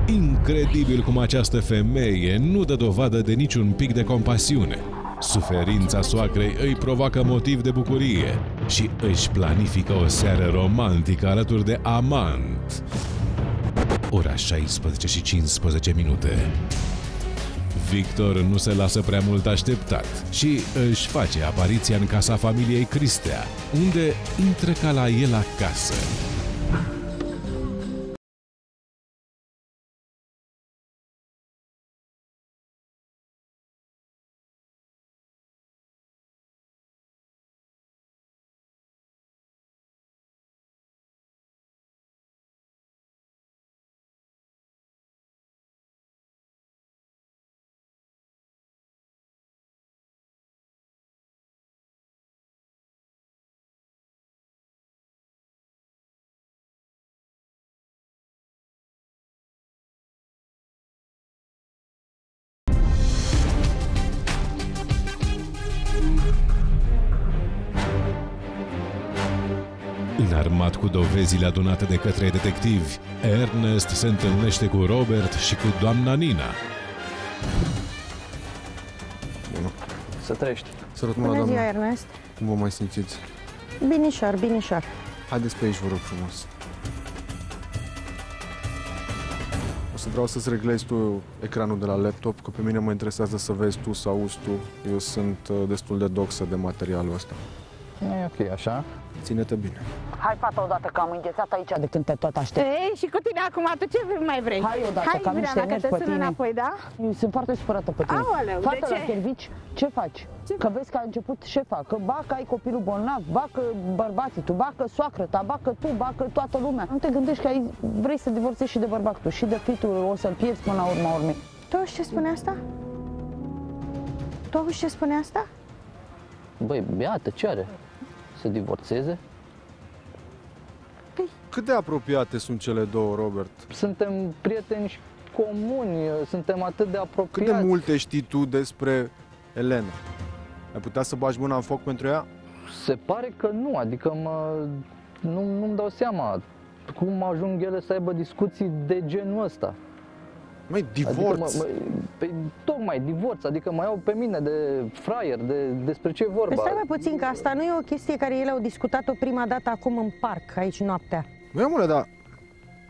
Incredibil cum această femeie nu dă dovadă de niciun pic de compasiune. Suferința soacrei îi provoacă motiv de bucurie și își planifică o seară romantică alături de amant. Ora 16 și 15 minute. Victor nu se lasă prea mult așteptat și își face apariția în casa familiei Cristea, unde intră ca la el acasă. Dovezile adunate de către detectivi, Ernest se întâlnește cu Robert și cu doamna Nina. Bună. Să trăiești. Sărut mâna, Bună ziua, doamnă. Ernest. Cum vă mai simțiți? Binișor, binișor. Haideți pe aici, vă rog frumos. O să vreau să-ți reglezi tu ecranul de la laptop, că pe mine mă interesează să vezi tu, să auzi tu. Eu sunt uh, destul de doxă de materialul ăsta. Nu e ok, așa? Ține-te bine. Hai, fata, odată, că am înghețat aici de când te tot aștept. Ei, și cu tine acum, tu ce mai vrei? Hai odată, Hai, că am niște Mirela, că nervi te pe sun tine. înapoi, da? Eu sunt foarte supărată pe tine. Aoleu, de Fata ce? la servici, ce faci? Că vezi că a început șefa, că ba că ai copilul bolnav, ba că bărbații tu, ba că soacră ta, ba că tu, ba că toată lumea. Nu te gândești că ai, vrei să divorțezi și de bărbatul tu, și de fitul o să-l pierzi până la urma urmei. Tu auzi ce spune asta? Tu auzi ce spune asta? Băi, beată, ce are? Să divorțeze? Cât de apropiate sunt cele două, Robert? Suntem prieteni și comuni, suntem atât de Cât apropiați. de multe știi tu despre Elena? Ai putea să bagi mâna în foc pentru ea? Se pare că nu, adică mă, nu, nu-mi dau seama cum ajung ele să aibă discuții de genul ăsta. Măi, divorț! Adică mă, mă, pe, tocmai divorț, adică mă iau pe mine de fraier, de, despre ce e vorba. Păi stai mai puțin, că asta nu e o chestie care ele au discutat-o prima dată acum în parc, aici noaptea. Măi, omule, dar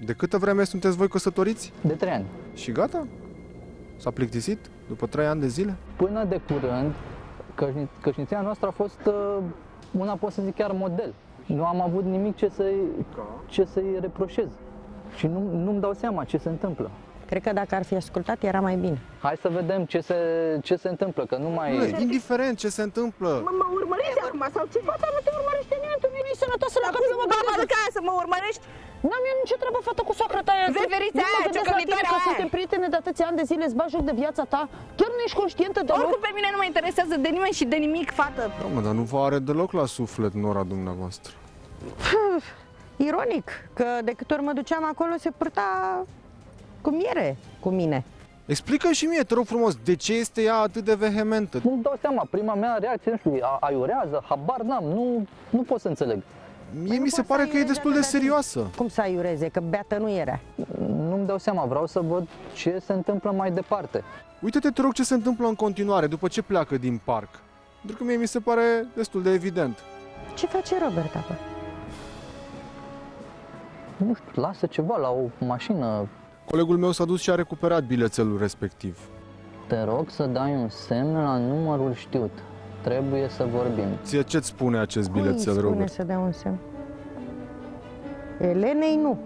de câtă vreme sunteți voi căsătoriți? De trei ani. Și gata? S-a plictisit după trei ani de zile? Până de curând, cășni, cășniția noastră a fost uh, una, pot să zic, chiar model. Nu am avut nimic ce să-i, ce să-i reproșez. Și nu, nu-mi dau seama ce se întâmplă. Cred că dacă ar fi ascultat, era mai bine. Hai să vedem ce se, ce se întâmplă, că nu mai... Mă, indiferent ce se întâmplă. Mă urmărești acum sau ce? Fata nu te urmărește nimeni, tu nu ești sănătoasă la cap să mă Baba, gândesc. ca să mă urmărești? N-am eu nicio treabă, fată, cu soacră ta aia. Veverița Nu mă aia, gândesc la tine, ciocănitoarea că aia. suntem prietene de atâția ani de zile, îți bagi joc de viața ta. Chiar nu ești conștientă de Oricum pe mine nu mă interesează de nimeni și de nimic, fată. Da, mă, dar nu vă are deloc la suflet nora dumneavoastră. Ironic, că de câte ori mă duceam acolo se purta cu miere cu mine. Explică și mie, te rog frumos, de ce este ea atât de vehementă? Nu-mi dau seama, prima mea reacție, nu știu, a- aiurează, habar n-am, nu, nu pot să înțeleg. Mie mi se pare că e destul de serioasă. Cum să aiureze, că beată nu era. Nu-mi dau seama, vreau să văd ce se întâmplă mai departe. Uite-te, te rog, ce se întâmplă în continuare după ce pleacă din parc. Pentru că mie mi se pare destul de evident. Ce face Robert acolo? nu știu, lasă ceva la o mașină. Colegul meu s-a dus și a recuperat bilețelul respectiv. Te rog să dai un semn la numărul știut. Trebuie să vorbim. Ție ce-ți spune acest Cui îi bilețel, spune Robert? să dea un semn? Elenei nu.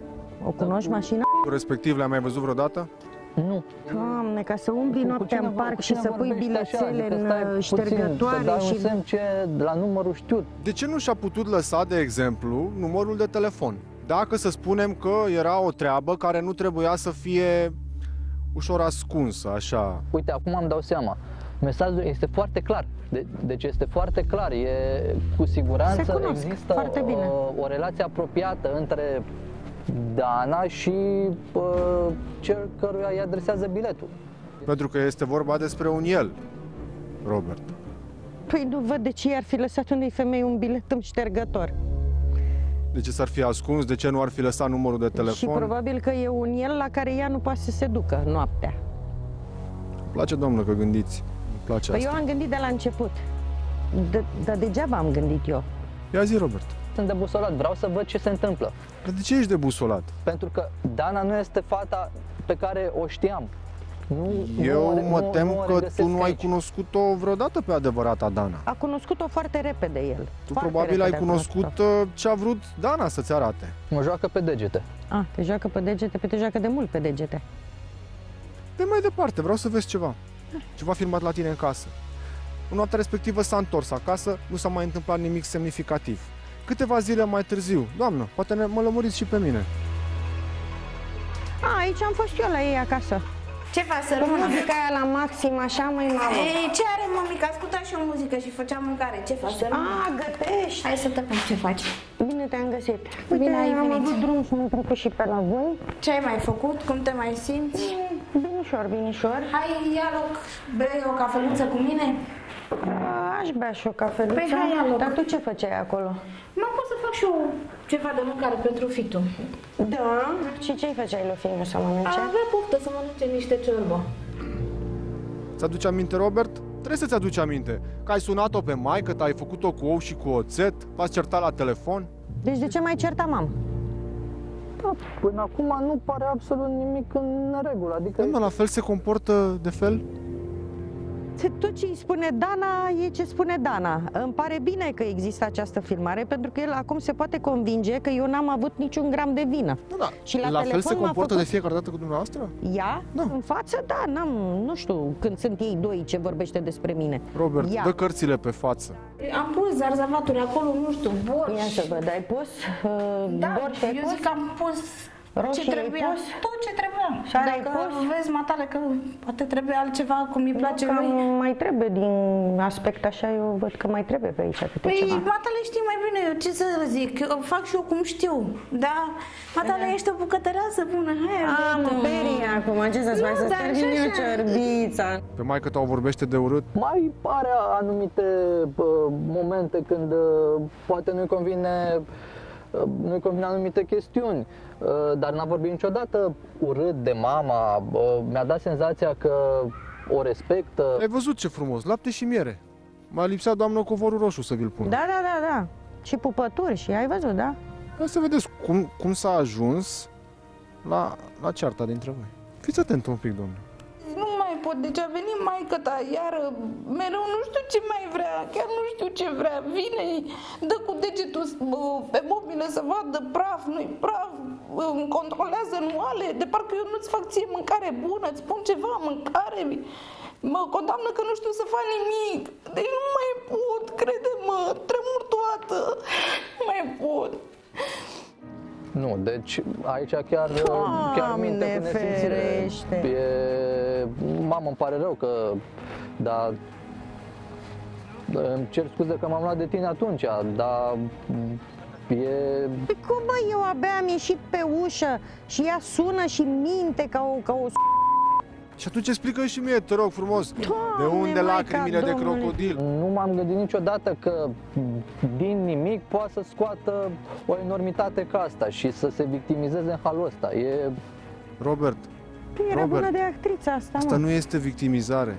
O cunoști mașina? Respectiv, le-ai mai văzut vreodată? Nu. Doamne, ca să umbli Cu noaptea cine în vor- parc cu și cine să pui vorbești așa? bilețele Adică în stai uh, puțin, ștergătoare să dai și... un semn ce la numărul știut. De ce nu și-a putut lăsa, de exemplu, numărul de telefon? Dacă să spunem că era o treabă care nu trebuia să fie ușor ascunsă, așa. Uite, acum îmi dau seama. Mesajul este foarte clar. De, deci este foarte clar. E cu Se siguranță cunosc există foarte bine. o, o relație apropiată între Dana și uh, cel căruia îi adresează biletul. Pentru că este vorba despre un el, Robert. Păi nu văd de ce i-ar fi lăsat unei femei un bilet în ștergător. De ce s-ar fi ascuns? De ce nu ar fi lăsat numărul de Și telefon? probabil că e un el la care ea nu poate să se ducă noaptea. Îmi place, doamnă, că gândiți. Îmi place Păi asta. eu am gândit de la început. D- Dar degeaba am gândit eu. Ia zi, Robert. Sunt debusolat, vreau să văd ce se întâmplă. Dar de ce ești debusolat? Pentru că Dana nu este fata pe care o știam. Nu, Eu nu o- mă nu- tem nu o că tu regăsesc nu ai aici. cunoscut-o vreodată pe adevărata Dana. A cunoscut-o foarte repede el. Tu Foarte probabil ai repede a cunoscut uh, ce a vrut Dana să-ți arate. Mă joacă pe degete. A, te joacă pe degete, pe te joacă de mult pe degete. De mai departe, vreau să vezi ceva. Ceva filmat la tine în casă. În noaptea respectivă s-a întors acasă, nu s-a mai întâmplat nimic semnificativ. Câteva zile mai târziu, doamnă, poate ne, mă lămuriți și pe mine. A, aici am fost eu la ei acasă. Ce faci, să Cu rămână? muzica aia la maxim, așa, mai mamă. Ei, ce are mămica? Asculta și o muzică și făceam mâncare. Ce faci? Să rămână? A, gătești. Hai să tăpăm ce faci. Bine te-am găsit. Uite, Bine ai am venit. avut drum și m-am trecut și pe la voi. Ce ai mai făcut? Cum te mai simți? Binișor, binișor. Hai, ia loc, bei o cafeluță cu mine? A, Aș bea și o cafeluță. Păi hai, ia loc. Dar tu ce făceai acolo? Mă pot să fac și eu ceva de mâncare pentru fitul. Da? Și ce-i făceai lui Finu să mănânce? Avea poftă să mănânce niște ciorbă. Ți-aduce aminte, Robert? Trebuie să-ți aduci aminte că ai sunat-o pe maică, ai făcut-o cu ou și cu oțet, v-ați certat la telefon. Deci de ce mai certam am? Da, până acum nu pare absolut nimic în regulă. Adică Doamna, la fel se comportă de fel? Tot ce îi spune Dana e ce spune Dana. Îmi pare bine că există această filmare pentru că el acum se poate convinge că eu n-am avut niciun gram de vină. Da, da. Și la, la fel telefon se m-a comportă făcut... de fiecare dată cu dumneavoastră? Ea? Da. În față? Da, n-am, nu știu când sunt ei doi ce vorbește despre mine. Robert, Ea. dă cărțile pe față. Am pus zarzavaturi acolo, nu știu, borș. Ia să văd, ai pus? Uh, Da, borș ai eu pus? zic că am pus Roșii ce ai trebuia, pus? tot ce trebuia. Și alea ai Dacă pus? vezi, matale, că poate trebuie altceva, cum îi place Că lui. mai trebuie din aspect așa, eu văd că mai trebuie pe aici câte Păi, ceva. matale știi mai bine, eu ce să zic, eu fac și eu cum știu, da? Matale, ești o bucătăreasă bună, hai, Am o ajută-mă. perie acum, ce să-ți Nu, fac, să dar termin și eu așa. ciorbița. Pe maică ta o vorbește de urât? mai pare anumite uh, momente când uh, poate nu-i convine uh, nu-i convine anumite chestiuni, uh, dar n-a vorbit niciodată urât de mama, uh, mi-a dat senzația că o respectă. Ai văzut ce frumos, lapte și miere. Mai lipsea doamnă covorul roșu să vi-l pună. Da, da, da, da. Și pupături și ai văzut, da? Hai să vedeți cum, cum s-a ajuns la, la cearta dintre voi. Fiți atent un pic, domnule. Nu mai pot, deci a venit maică ta iară, mereu nu știu ce mai vrea, chiar nu știu ce vrea, vine, dă cu degetul bă, pe mobile să vadă praf, nu-i praf, bă, îmi controlează nuale, de parcă eu nu-ți fac ție mâncare bună, îți pun ceva mâncare, mă condamnă că nu știu să fac nimic, deci nu mai pot, crede-mă, tremur toată, nu mai pot. Nu, deci aici chiar, chiar minte cu Doamne nesimțire. ferește. E, mamă, îmi pare rău că, dar îmi cer scuze că m-am luat de tine atunci, dar e Păi cum bă, eu abia am ieșit pe ușă și ea sună și minte ca o, ca o Și atunci explică și mie, te rog frumos, de Doamne, unde Maica lacrimile de Domnului. crocodil? Nu m-am gândit niciodată că din nimic poate să scoată o enormitate ca asta și să se victimizeze în halul ăsta. E, Robert, Păi era Robert, bună de actriță asta, asta mă. nu este victimizare.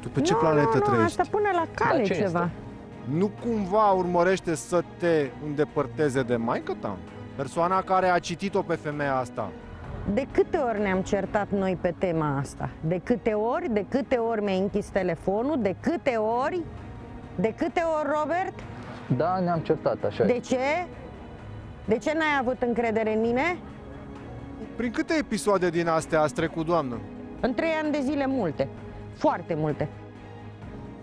Tu pe ce nu, planetă nu, nu, trăiești? asta pune la cale Dar ce ceva. este? Nu cumva urmărește să te îndepărteze de maică ta? Persoana care a citit-o pe femeia asta. De câte ori ne-am certat noi pe tema asta? De câte ori? De câte ori mi-ai închis telefonul? De câte ori? De câte ori, Robert? Da, ne-am certat, așa De e. ce? De ce n-ai avut încredere în mine? Prin câte episoade din astea ați trecut, doamnă? În trei ani de zile multe. Foarte multe.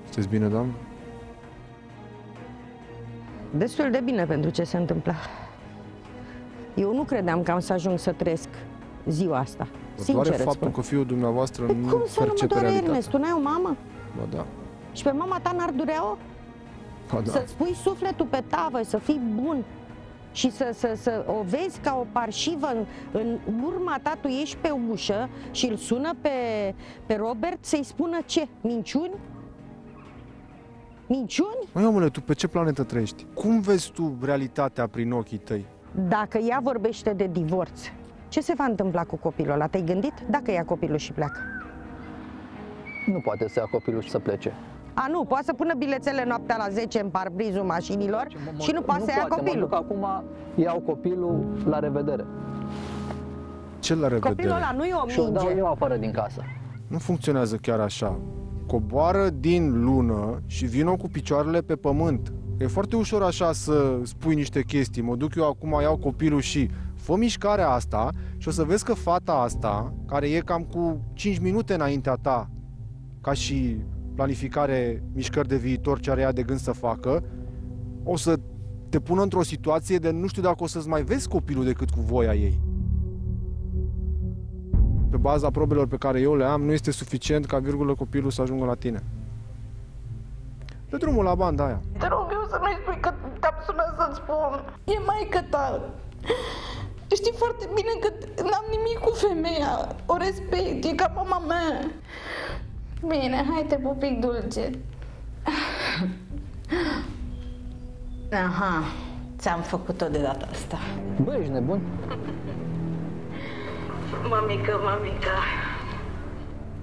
Sunteți bine, doamnă? Destul de bine pentru ce se întâmplă. Eu nu credeam că am să ajung să trăiesc ziua asta. Vă Sincer doare îți faptul spun. că fiul dumneavoastră Păi nu cum să nu mă percepe doare, realitatea? Ernest? Tu n-ai o mamă? Ba da. Și pe mama ta n-ar durea-o? Ba da. Să-ți pui sufletul pe tavă, să fii bun și să, să, să o vezi ca o parșivă în, în urma ta, tu ești pe ușă și îl sună pe, pe Robert să-i spună ce? Minciuni? Minciuni? Măi, omule, tu pe ce planetă trăiești? Cum vezi tu realitatea prin ochii tăi? Dacă ea vorbește de divorț, ce se va întâmpla cu copilul ăla? Te-ai gândit? Dacă ia copilul și pleacă. Nu poate să ia copilul și să plece. A, nu, poate să pună bilețele noaptea la 10 în parbrizul mașinilor și nu poate să ia poate, copilul. Mă duc acum, iau copilul, la revedere. Ce la revedere? Copilul ăla nu e o Și o dau minge. eu afară din casă. Nu funcționează chiar așa. Coboară din lună și vină cu picioarele pe pământ. E foarte ușor așa să spui niște chestii. Mă duc eu acum, iau copilul și fă mișcarea asta și o să vezi că fata asta, care e cam cu 5 minute înaintea ta, ca și planificare, mișcări de viitor ce are ea de gând să facă, o să te pună într-o situație de nu știu dacă o să-ți mai vezi copilul decât cu voia ei. Pe baza probelor pe care eu le am, nu este suficient ca virgulă copilul să ajungă la tine. Pe drumul la banda aia. Te rog eu să nu-i spui că te-am sunat să-ți spun. E maică ta. Știi foarte bine că n-am nimic cu femeia. O respect, e ca mama mea. Bine, hai te pupic dulce. Aha, ți-am făcut-o de data asta. Bă, ești nebun? Mamică, mamică.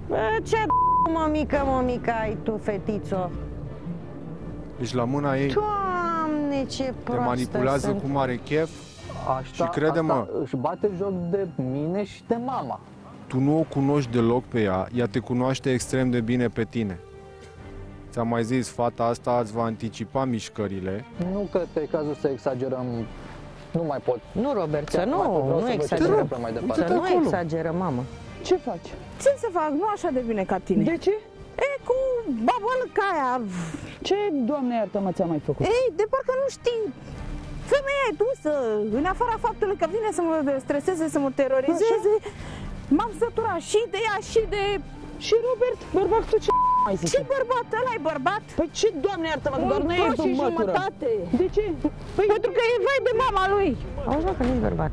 Bă, ce d- mămică, mămică ai tu, fetițo? Deci la mâna ei Doamne, ce te proastă manipulează sunt. cu mare chef. Asta, Și crede-mă- asta își bate joc de mine și de mama. Tu nu o cunoști deloc pe ea, ea te cunoaște extrem de bine pe tine. Ți-am mai zis, fata asta îți va anticipa mișcările. Nu cred că e cazul să exagerăm. Nu mai pot. Nu, Robert, să Chiar mai pot, nu, vreau nu să văd ce se exagerăm. întâmplă mai departe. Să nu acolo. exagerăm, mamă. Ce faci? Ce să fac? Nu așa de bine ca tine. De ce? E, cu babălăca aia. Ce, doamne iartă-mă, ți-am mai făcut? Ei, de parcă nu știi. Femeia e dusă, în afara faptului că vine să mă streseze, să mă terorizeze, m-am săturat și de ea și de... Și Robert, bărbat, tu ce mai zici? Ce bărbat? ăla e bărbat? Păi ce, doamne iartă-mă, că Un doar nu prost ești și un mătură. jumătate. De ce? Păi pentru că e vai de mama lui. Auzi, mă, că nu-i bărbat.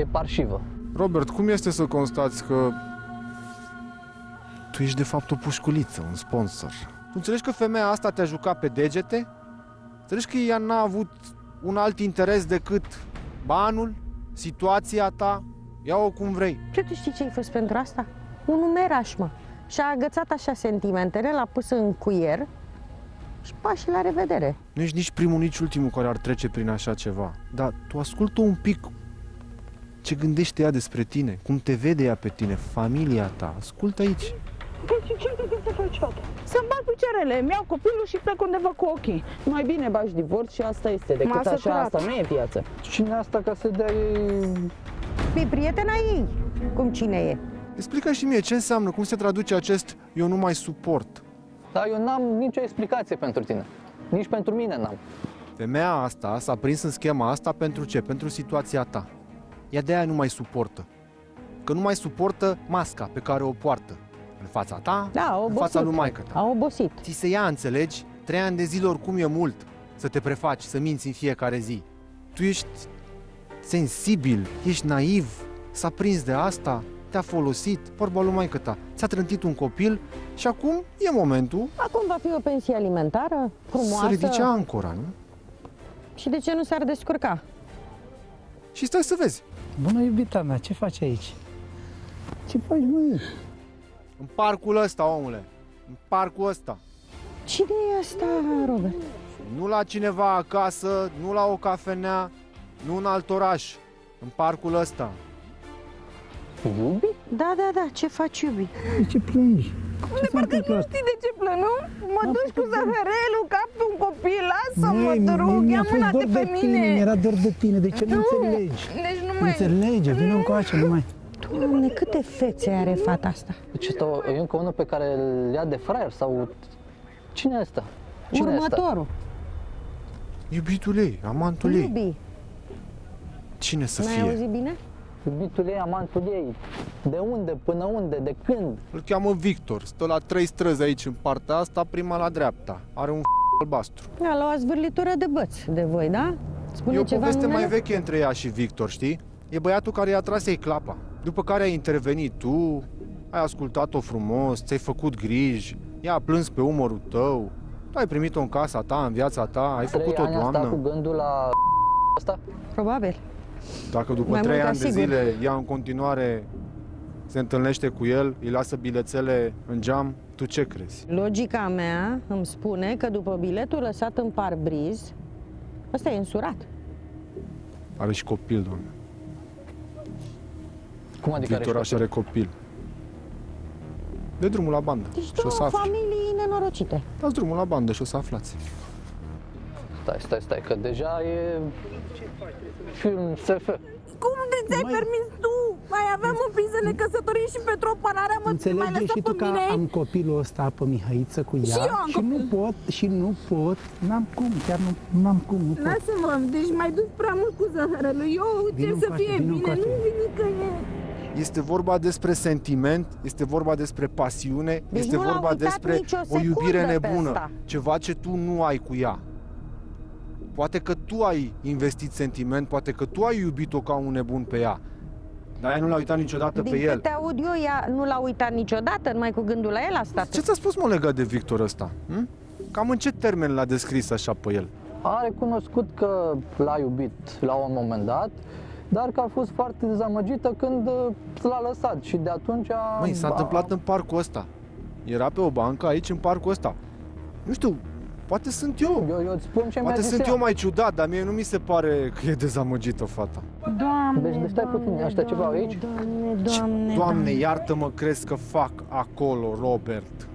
E parșivă. Robert, cum este să constați că tu ești de fapt o pușculiță, un sponsor? Tu înțelegi că femeia asta te-a jucat pe degete? Înțelegi că ea n-a avut un alt interes decât banul, situația ta? Ia-o cum vrei. Ce tu știi ce ai fost pentru asta? Un numeraș, mă. Și-a agățat așa sentimentele, l-a pus în cuier și pa și la revedere. Nu ești nici primul, nici ultimul care ar trece prin așa ceva. Dar tu ascultă un pic ce gândește ea despre tine, cum te vede ea pe tine, familia ta. Ascultă aici. Păi ce ce gândi să faci, fată? Să-mi bag picioarele, îmi iau copilul și plec undeva cu ochii. Mai bine bași divorț și asta este, decât M-a așa, săturat. asta nu e viață. Cine asta ca să dea ei... E prietena ei. Cum cine e? Explică și mie ce înseamnă, cum se traduce acest eu nu mai suport. Dar eu n-am nicio explicație pentru tine. Nici pentru mine n-am. Femeia asta s-a prins în schema asta pentru ce? Pentru situația ta. Ea de aia nu mai suportă. Că nu mai suportă masca pe care o poartă. În fața ta, Da, a în obosit. fața lui maică ta. A obosit. Ți se ia, înțelegi? Trei ani de zile oricum e mult să te prefaci, să minți în fiecare zi. Tu ești sensibil, ești naiv, s-a prins de asta, te-a folosit, vorba lui maică ta. Ți-a trântit un copil și acum e momentul Acum va fi o pensie alimentară frumoasă. să ridice ancora, nu? Și de ce nu s-ar descurca? Și stai să vezi. Bună iubita mea, ce faci aici? Ce faci, mă? În parcul ăsta, omule. În parcul ăsta. Cine e asta, Robert? Nu la cineva acasă, nu la o cafenea, nu în alt oraș. în parcul ăsta. Iubi? Da, da, da, ce faci, iubi? De ce plângi? Ce s-a întâmplat? Știi de ce plâng, nu? Mă Am duci cu făcut- zahărelul, cap pe un copil, lasă-mă, Măi, te rog, mi-a ia fost mâna dor de de pe tine, mine. mi-era dor de tine, de ce nu, Nu, înțelegi? Deci nu Nu mai... înțelege, vină încoace, nu mai. Doamne, câte fețe are fata asta? Deci este o- e încă unul pe care îl ia de fraier sau... Cine e ăsta? Cine e ăsta? Următorul. Iubitul ei, amantul ei. Iubi, Cine să n-ai fie? auzit bine? Iubitul ei, amantul ei. De unde, până unde, de când? Îl cheamă Victor, stă la trei străzi aici în partea asta, prima la dreapta. Are un albastru. Da, la o zvârlitură de băți de voi, da? Spune e o ceva poveste numele? mai veche între ea și Victor, știi? E băiatul care i-a tras ei clapa. După care ai intervenit tu, ai ascultat-o frumos, ți-ai făcut griji, ea a plâns pe umărul tău, tu ai primit-o în casa ta, în viața ta, ai Trei făcut-o ani a stat cu doamnă. gândul la asta? Probabil. Dacă după Mai trei mult ca ani de sigur. zile ea în continuare se întâlnește cu el, îi lasă bilețele în geam, tu ce crezi? Logica mea îmi spune că după biletul lăsat în parbriz, ăsta e însurat. Are și copil, doamne. Cum adică are Victor și așa are copil. De drumul la bandă. Deci și o să două afli. familii nenorocite. Dați drumul la bandă și o să aflați. Stai, stai, stai, că deja e film SF. Cum de ți-ai Mai- permis tu? Mai aveam un pic să ne căsătorim și pentru o panarea mă mai Înțelege lăsat și tu pe că mine? am copilul ăsta pe Mihăiță cu ea Și eu am și nu copil. pot, și nu pot, n-am cum, chiar nu, n-am cum, nu pot. Lasă-mă, deci mai dus prea mult cu zahărelul. Eu Vino cer să încoace, fie vino bine, încoace. nu vin nicăieri. Este vorba despre sentiment, este vorba despre pasiune, Deci este nu l-a vorba uitat despre nicio o iubire secundă pe nebună, ăsta. ceva ce tu nu ai cu ea. Poate că tu ai investit sentiment, poate că tu ai iubit-o ca un nebun pe ea, dar ea nu l-a uitat niciodată Din pe el. câte aud eu, ea nu l-a uitat niciodată, numai cu gândul la el a stat. Ce ți-a spus, mă, legat de Victor ăsta? Hm? Cam în ce termen l-a descris așa pe el? A recunoscut că l-a iubit la un moment dat, dar că a fost foarte dezamăgită când uh, l-a lăsat și de atunci a... Măi, s-a a- întâmplat în parcul ăsta. Era pe o bancă aici, în parcul ăsta. Nu știu, poate sunt eu. Eu, eu îți spun ce mi-a Poate zis sunt ea. eu mai ciudat, dar mie nu mi se pare că e dezamăgită fata. Doamne, Deci, deci stai puțin, ăștia ce vreau aici? Doamne, doamne, Doamne, iartă-mă, crezi că fac acolo, Robert?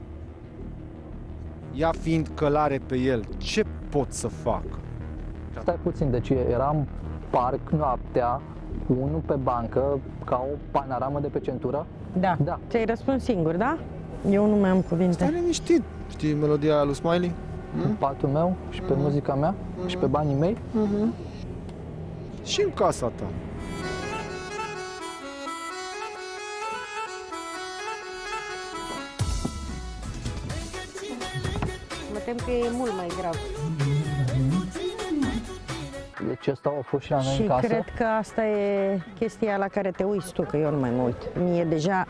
Ea fiind călare pe el, ce pot să fac? Stai puțin, deci eram parc noaptea cu unul pe bancă ca o panoramă de pe centură. Da. Da. Ți-ai răspuns singur, da? Eu nu mai am cuvinte. Stai liniștit. Știi melodia aia lui Smiley? Pe patul meu și pe muzica mea și pe banii mei. Și în casa ta. Mă tem că e mult mai grav. Deci ăsta a fost și la noi Și în casă. cred că asta e chestia la care te uiți tu, că eu nu mai mă uit. Mie deja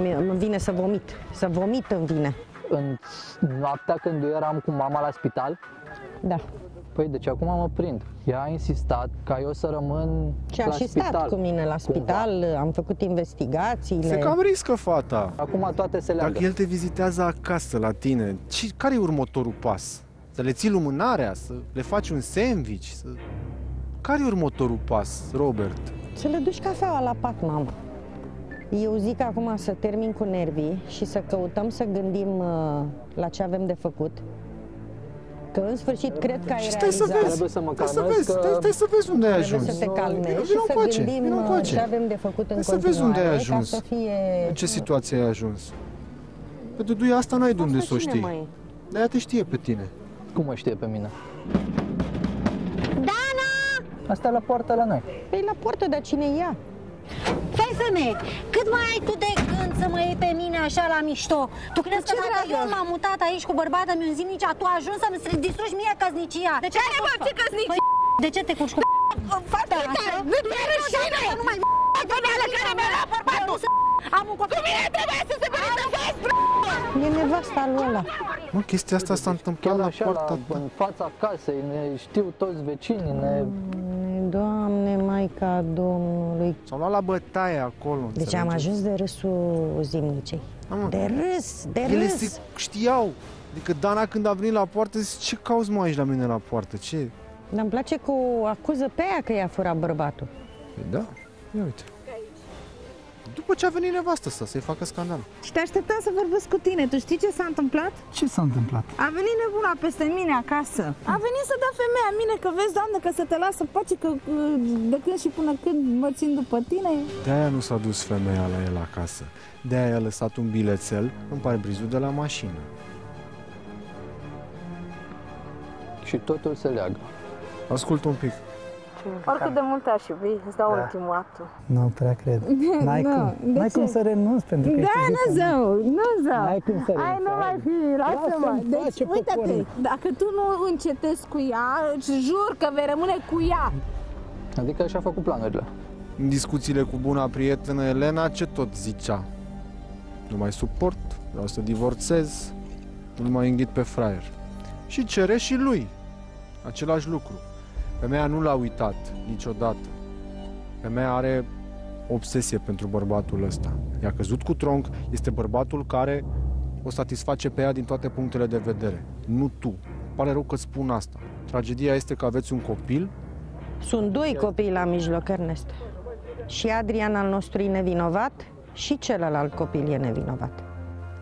mie- îmi vine să vomit. Să vomit îmi vine. În noaptea când eu eram cu mama la spital, Da. Păi deci acum mă prind. Ea a insistat ca eu să rămân Și am la și spital. stat cu mine la spital, am făcut investigațiile. Se cam riscă fata. Acum toate se leagă. Dacă el te vizitează acasă la tine, ce, care e următorul pas? Să le ții lumânarea? Să le faci un sandwich? Să... Care e următorul pas, Robert? Să le duci cafeaua la pat, mamă. Eu zic acum să termin cu nervii și să căutăm să gândim uh, la ce avem de făcut. Că în sfârșit cred că ai Și stai să realizat. vezi, Trebuie să mă stai să calmez vezi, că- stai, stai să vezi unde ai Trebuie ajuns. să te calmezi Vino și să încoace, gândim vino uh, încoace. ce avem de făcut în Hai să vezi unde ai continuare ajuns. ca să fie... În ce situație ai ajuns? Pe Duduia asta n-ai de unde Asta să o cine știi. mai e? De aia te știe pe tine. Cum mă știe pe mine? Dana! Asta e la poartă la noi. Păi la portă, dar cine ia? Stai femeie, cât mai ai tu de gând să mă iei pe mine așa la mișto? Tu crezi că ce, dacă dragă? eu m-am mutat aici cu bărbatul meu în zilnicea, tu ajungi să-mi distrugi mie căsnicia? De ce Care, te mă, culci ce cu- căsnicie? Păi, de ce te culci cu Foarte Da, tare! așa? Nu ți-e rușine! Nu mai Femeia care mi-a luat bărbatul! Am un copil. Cu mine trebuie să se verifice! E nevasta lui ăla. Mă, chestia asta s-a întâmplat Chiar la așa, la, poarta ta. în fața casei, ne știu toți vecinii, ne... Doamne, Maica Domnului. S-au luat la bătaie acolo, Deci am înțelegeți? ajuns de râsul zimnicei. Da, mă. De râs, de Ele râs. se știau. Adică Dana când a venit la poartă zice, ce cauți mă aici la mine la poartă? Ce? Dar îmi place că o acuză pe aia că i-a furat bărbatul. Păi da, ia uite. După ce a venit nevastă sa să-i facă scandal. Și te așteptam să vorbesc cu tine. Tu știi ce s-a întâmplat? Ce s-a întâmplat? A venit nebuna peste mine acasă. A venit să dea femeia mine că vezi, doamnă, că să te lasă pace, că uh, de când și până când mă țin după tine. De-aia nu s-a dus femeia la el acasă. De-aia a lăsat un bilețel în parbrizul de la mașină. Și totul se leagă. Ascultă un pic. Oricât de mult aș iubi, îți dau ultimul actul. Nu prea cred. N-ai Nu, cum. de N-ai ce? cum să renunți pentru că Da, ești nu iubit. zău, nu zău. N-ai cum să Hai, renunți, nu mai hai. fi, lasă-mă. Lasă-mi Deci, pace, uite-te, poporul. dacă tu nu încetezi cu ea, îți jur că vei rămâne cu ea. Adică și-a făcut planurile. În discuțiile cu buna prietenă Elena, ce tot zicea? Nu mai suport, vreau să divorțez, nu mai înghit pe fraier. Și cere și lui același lucru. Femeia nu l-a uitat niciodată. Femeia are obsesie pentru bărbatul ăsta. I-a căzut cu tronc, este bărbatul care o satisface pe ea din toate punctele de vedere. Nu tu. Pare rău că spun asta. Tragedia este că aveți un copil Sunt doi copii la mijloc, Ernest. Și Adrian al nostru e nevinovat și celălalt copil e nevinovat.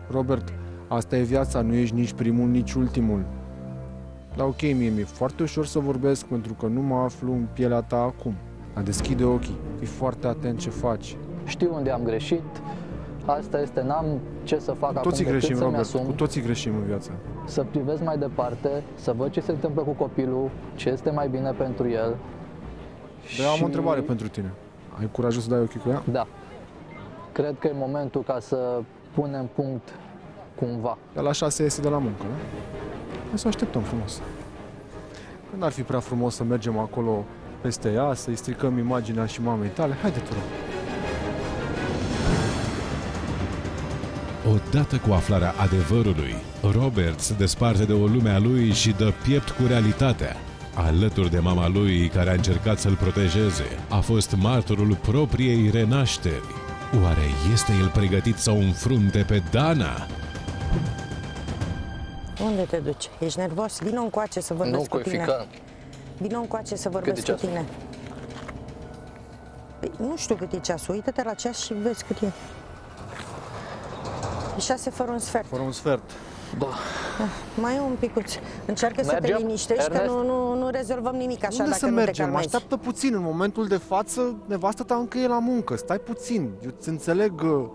Robert, asta e viața, nu ești nici primul, nici ultimul. Dar ok, mie mi-e foarte ușor să vorbesc pentru că nu mă aflu în pielea ta acum. A deschide ochii, fii foarte atent ce faci. Știu unde am greșit, asta este, n-am ce să fac Cu toții acum decât greșim, să-mi Robert, asum, cu toții greșim în viață. să privesc mai departe, să văd ce se întâmplă cu copilul, ce este mai bine pentru el. Dar eu am Și- o întrebare pentru tine. Ai curajul să dai ochii cu ea? Da. Cred că e momentul ca să punem punct cumva. Ea la șase iese de la muncă, nu? Hai să o așteptăm frumos. Când ar fi prea frumos să mergem acolo peste ea, să-i stricăm imaginea și mamei tale? Haide, te rog. Odată cu aflarea adevărului, Robert se desparte de o lume a lui și dă piept cu realitatea. Alături de mama lui, care a încercat să-l protejeze, a fost martorul propriei renașteri. Oare este el pregătit să o înfrunte pe Dana? Unde te duci? Ești nervos? Vino încoace să vorbesc Nu, cu tine. coifică. Vino încoace să vorbesc e cu ceasul? tine. Păi, nu știu cât e ceasul. Uită-te la ceas și vezi cât e. E șase fără un sfert. Fără un sfert. Da. Mai e un picuț. Încearcă să te Mergem? liniștești, că Ernest? nu, nu, nu rezolvăm nimic așa Unde dacă să nu te mergem? calmezi. Așteaptă puțin. În momentul de față, nevastă ta încă e la muncă. Stai puțin. Eu îți înțeleg uh,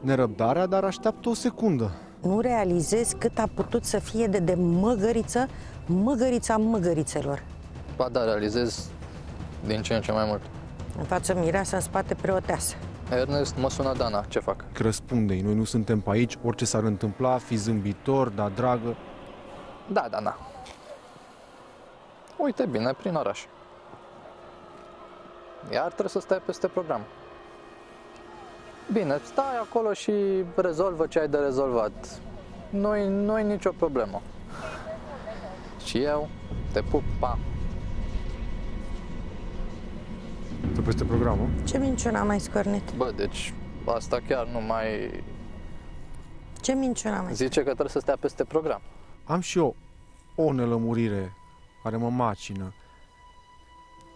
nerăbdarea, dar așteaptă o secundă. Nu realizezi cât a putut să fie de, de măgăriță, măgărița măgărițelor. Ba da, realizez din ce în ce mai mult. În față mireasă, în spate preoteasă. Ernest, mă sună Dana, ce fac? Că răspunde Noi nu suntem pe aici. Orice s-ar întâmpla, fi zâmbitor, dar dragă. Da, Dana. Uite bine, prin oraș. Iar trebuie să stai peste program. Bine, stai acolo și rezolvă ce ai de rezolvat. Nu-i, nu-i nicio problemă. Și eu te pup, pa! Te peste programul. Ce minciună am mai scornit? Bă, deci asta chiar nu mai Ce minciună am mai zice că trebuie să stea peste program. Am și eu o nelămurire care mă macină.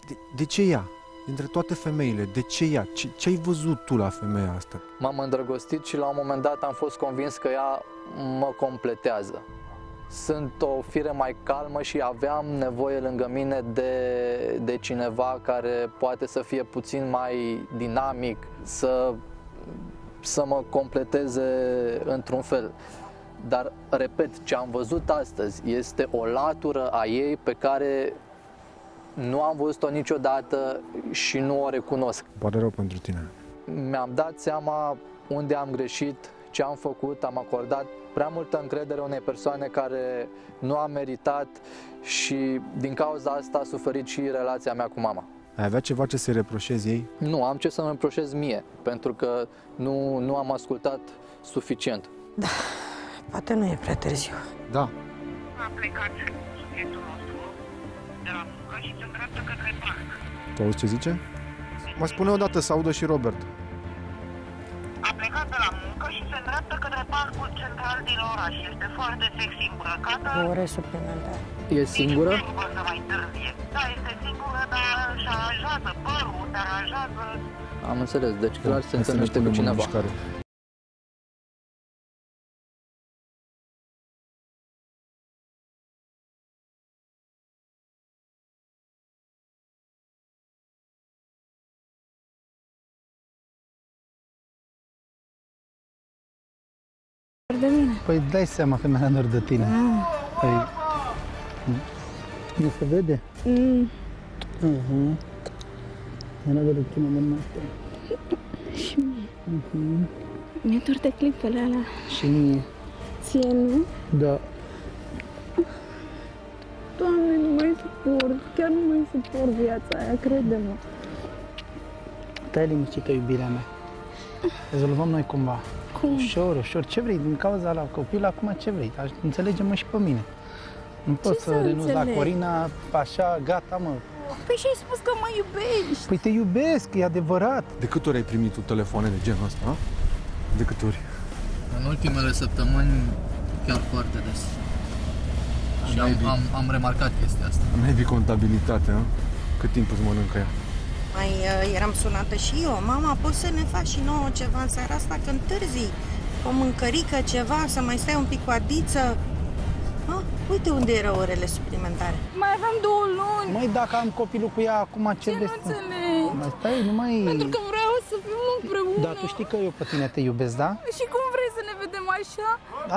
De, de ce ea? Dintre toate femeile, de ce ea? Ce, ce ai văzut tu la femeia asta? M-am îndrăgostit și la un moment dat am fost convins că ea mă completează. Sunt o fire mai calmă și aveam nevoie lângă mine de, de cineva care poate să fie puțin mai dinamic, să, să mă completeze într-un fel. Dar, repet, ce am văzut astăzi este o latură a ei pe care nu am văzut-o niciodată și nu o recunosc. Îmi Pare rău pentru tine. Mi-am dat seama unde am greșit, ce am făcut, am acordat prea multă încredere unei persoane care nu a meritat și din cauza asta a suferit și relația mea cu mama. Ai avea ceva ce să-i reproșezi ei? Nu, am ce să mă reproșez mie, pentru că nu, nu am ascultat suficient. Poate nu e prea târziu. Da. A plecat subiectul nostru de la muncă și se îndreaptă către parc. Tu auzi ce zice? Mai spune o dată să audă și Robert. A plecat de la muncă și se îndreaptă către parcul central din oraș. Este foarte sexy îmbrăcată. O ore suplimentară. E singură? Nu să mai târzie. Da, este singură, dar își aranjează părul, se aranjează. Am înțeles, deci clar se Hai să ne întâlnește cu punem în cineva. mișcare. De mine. Păi dai seama că mi-a dor de tine. Mm. Păi... Nu se vede? Mm. Uh-huh. Mi-a dor de tine mult mai tare. Și mie. Uh-huh. Mi-e dor de clipele alea. Și mie. Ție, nu? Da. Doamne, nu mai suport. Chiar nu mai suport viața aia, crede-mă. Stai liniștită, iubirea mea. Rezolvăm noi cumva. Cum? Ușor, ușor. Ce vrei? Din cauza la copil, acum ce vrei? Aș- Înțelege-mă și pe mine. Nu pot Ce să, să renunț la înțeleg? Corina, așa, gata, mă. Păi și ai spus că mă iubești. Păi te iubesc, e adevărat. De câte ori ai primit tu telefoane de genul ăsta? a? De câte ori? În ultimele săptămâni chiar foarte des. Și am, am, am remarcat chestia asta. N-ai contabilitate, a? Cât timp îți mănâncă ea? Mai uh, eram sunată și eu. Mama, poți să ne faci și nouă ceva în seara asta când târzi? O mâncărică, ceva, să mai stai un pic cu adiță? Ah, uite unde erau orele suplimentare. Mai aveam două luni. Măi, dacă am copilul cu ea acum, ce Ce vrei nu să- înțelegi? Mai stai, nu mai... Pentru că vreau să fim împreună. Dar tu știi că eu pe tine te iubesc, da? Și cum vrei să ne vedem așa?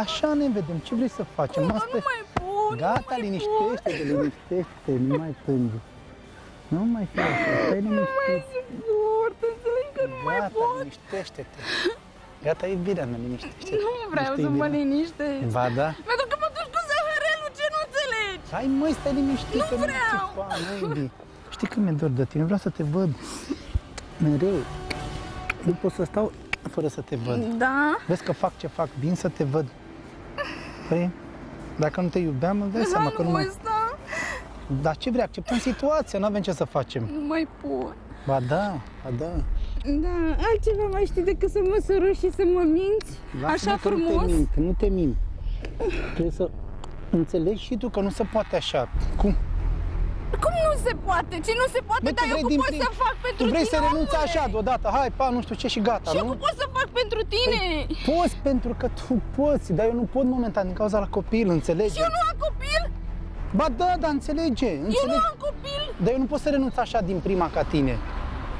Așa ne vedem, ce vrei să facem? Cum? Asta Nu e- mai pot, Gata, liniștește-te, liniștește-te, nu mai plânge. Nu mai fi așa, stai liniștit. suport, înțelegi că nu mai Gata, pot. liniștește-te. Gata, iubirea mea, liniștește-te. Nu vreau Ești să mă iubirea. liniștești. Ba da? Pentru că mă duci cu zahărelul, ce nu înțelegi? Hai măi, stai liniștit. Nu că vreau. țipa, nu, iubi. Știi că mi-e dor de tine, vreau să te văd. Mereu. Nu pot să stau fără să te văd. Da? Vezi că fac ce fac, vin să te văd. Păi, dacă nu te iubeam, îmi dai seama că nu mai... ăsta Dar ce vrei, acceptăm situația, nu avem ce să facem. nu mai pot. Ba da, ba da. Da, altceva mai știi decât să mă sărui și să mă minți? Lasă-mă Așa că Nu frumos? te mint, nu te mint. Trebuie să înțelegi și tu că nu se poate așa. Cum? Cum nu se poate? Ce nu se poate? Bă, Dar tu eu vrei cum din pot prim- să fac pentru Tu vrei tine, să renunți omule? așa deodată, hai, pa, nu știu ce și gata, Și eu nu? cum pot să fac pentru tine? Păi, poți pentru că tu poți, dar eu nu pot momentan din cauza la copil, înțelegi? Și eu nu am copil? Ba da, dar înțelege, Eu nu înțelege. am copil? Dar eu nu pot să renunț așa din prima ca tine.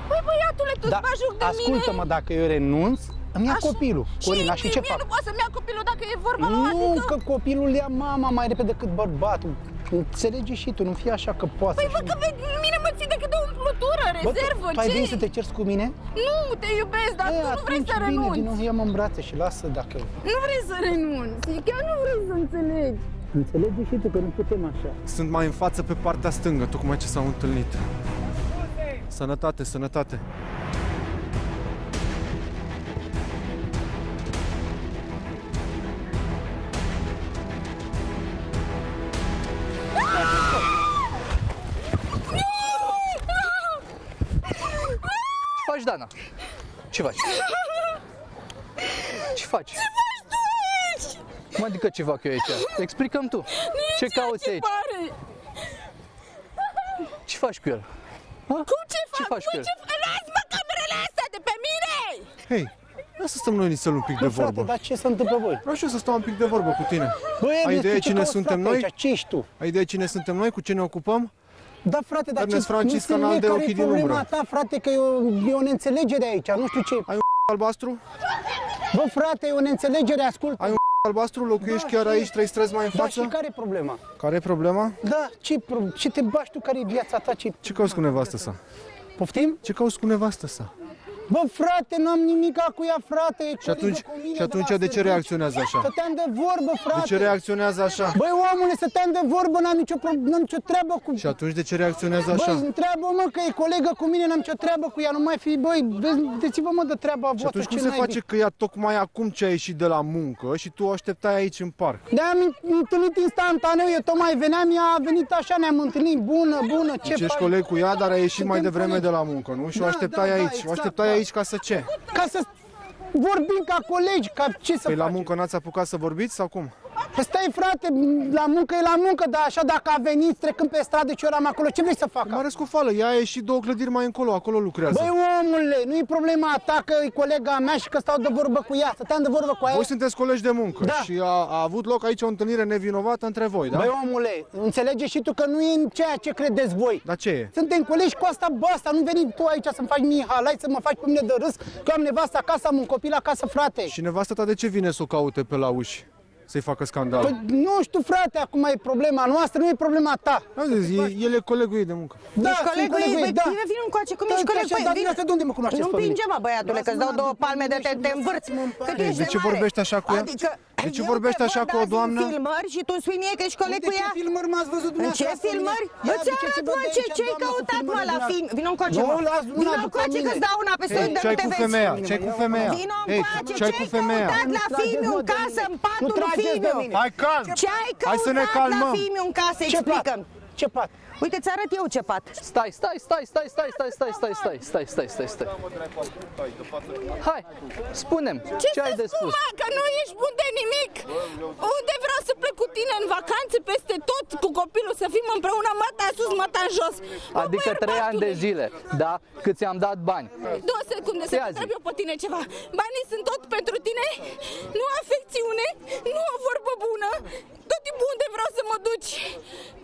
Păi băiatule, tu Da, îți bagi joc de mine? ascultă-mă, dacă eu renunț, îmi ia Așa. copilul. Corina, și mie, ce mie fac? nu poate să-mi ia copilul dacă e vorba Nu, adică... că copilul ia mama mai repede decât bărbatul. Înțelege și tu, nu fi așa că poate. Păi vă că pe mine mă ții decât de o umplutură, rezervă, tu ai ce? venit să te cerți cu mine? Nu, te iubesc, dar E, tu nu vrei atunci să bine, renunți. Vino, ia-mă în brațe și lasă dacă... Nu vrei să renunți, chiar nu vrei să înțelegi. Înțelege și tu că nu putem așa. Sunt mai în față pe partea stângă, tocmai ce s-au întâlnit. Sănătate, sănătate. Ce faci, Dana? Ce faci? Ce faci? Ce faci tu aici? Cum adică ce fac eu aici? Explicăm tu. Ce cauți aici? Pare. Ce faci cu el? Cum ce fac? Ce faci cu nu el? ce fac? Lasă-mă camerele astea de pe mine! Hei, ia să stăm noi nițel un pic de Bă, frate, vorbă. dar ce se întâmplă voi? Vreau și eu să stau un pic de vorbă cu tine. Băi, Ai despre idee ce cine cauți, suntem frate, noi? Aici? Ce ești tu? Ai idee cine suntem noi, cu ce ne ocupăm? Da, frate, dar Ernest ce... Francis, nu canal înțeleg de care e ochii din problema umbră. ta, frate, că e o, e o neînțelegere aici, nu știu ce. Ai un albastru? Bă, frate, e o neînțelegere, ascult. Ai un albastru? Locuiești chiar aici? Trei străzi mai în Da, față? și care e problema? Care e problema? Da, ce, pro... ce te bași tu, care e viața ta? Ce... Ce cauți cu nevastă sa? Poftim? Ce cauți cu nevastă sa? Bă, frate, n-am nimic cu ea, frate. e Și atunci, colegă cu mine și atunci la de ce serviciu. reacționează așa? Stăteam de vorbă, frate. De ce reacționează așa? Băi, omule, stăteam de vorbă, n-am nicio, pro... n-am nicio treabă cu... Și atunci de ce reacționează așa? Băi, întreabă mă că e colegă cu mine, n-am nicio treabă cu ea, nu mai fi, băi, vedeți-vă mă de treaba Și voastră. atunci cum ce se naibii. face că ea tocmai acum ce a ieșit de la muncă și tu o așteptai aici în parc? Da, am întâlnit instantaneu, eu tocmai veneam, ea a venit așa, ne-am întâlnit, bună, bună, ce Deci ești faci? coleg cu ea, dar a ieșit mai Suntem devreme colegi. de la muncă, nu? Și o Da, așteptai da, da, aici. o exact, așteptai da. Aici ca să ce? Ca să... vorbim ca colegi, ca ce să Păi la facem? muncă n-ați apucat să vorbiți sau cum? Păi stai frate, la muncă e la muncă, dar așa dacă a venit trecând pe stradă și eu eram acolo, ce vrei să fac? Mare scufală, ea e și două clădiri mai încolo, acolo lucrează. Băi omule, nu e problema ta că e colega mea și că stau de vorbă cu ea, stăteam de vorbă cu ea. Voi sunteți colegi de muncă Da. și a, a avut loc aici o întâlnire nevinovată între voi, da? Băi omule, înțelege și tu că nu e în ceea ce credeți voi. Dar ce e? Suntem colegi cu asta, bă, asta, nu veni tu aici să-mi faci mie halai, să mă faci pe mine de râs, că am nevastă acasă, am un copil acasă, frate. Și nevastă ta de ce vine să o caute pe la uși? Să-i facă scandal? Păi, nu știu, frate, acum e problema noastră, nu e problema ta. Am zis, e, el e colegul ei de muncă. Da, Ești sunt colegul ei, băi, da. bine, vină încoace, cum Da, ești coleg, așa, băi, dar vină. bine, asta de unde mă cunoașteți Nu pe mine? împinge, mă, băiatule, că-ți dau două palme de te, te învârți. Că tu ești De ce mare. vorbești așa cu ea? Adică, de ce vorbești așa cu o doamnă? În filmări și tu spui mie că ești coleg cu ea? ce filmări m-ați văzut dumneavoastră? Ce filmări? Eu ți arăt mă ce ce-ai căutat mă la film. Vino încoace mă. Nu, las una Vino că-ți dau una peste unde nu te vezi. femeia? Ce-ai cu femeia? Vino încoace, ce-ai căutat la filmiu în casă, în patul lui Fimiu? Hai calm! Ce-ai căutat la filmiu în casă? Explicăm. Ce pat? Uite, ți arăt eu ce pat. Stai, stai, stai, stai, stai, stai, stai, stai, stai, stai, stai, stai, stai. Hai, spunem, ce, Ce, ai să de spun, spus? mă, că nu ești bun de nimic? Unde vreau să plec cu tine în vacanțe peste tot cu copilul, să fim împreună, măta sus, măta în jos. Bă, Adică trei ani de bărbatule, zile, da? Cât ți-am dat bani. Două secunde, să Ia te zi. întreb eu pe tine ceva. Banii sunt tot pentru tine? Nu afecțiune? Nu o vorbă bună? Tot timpul unde vreau să mă duci?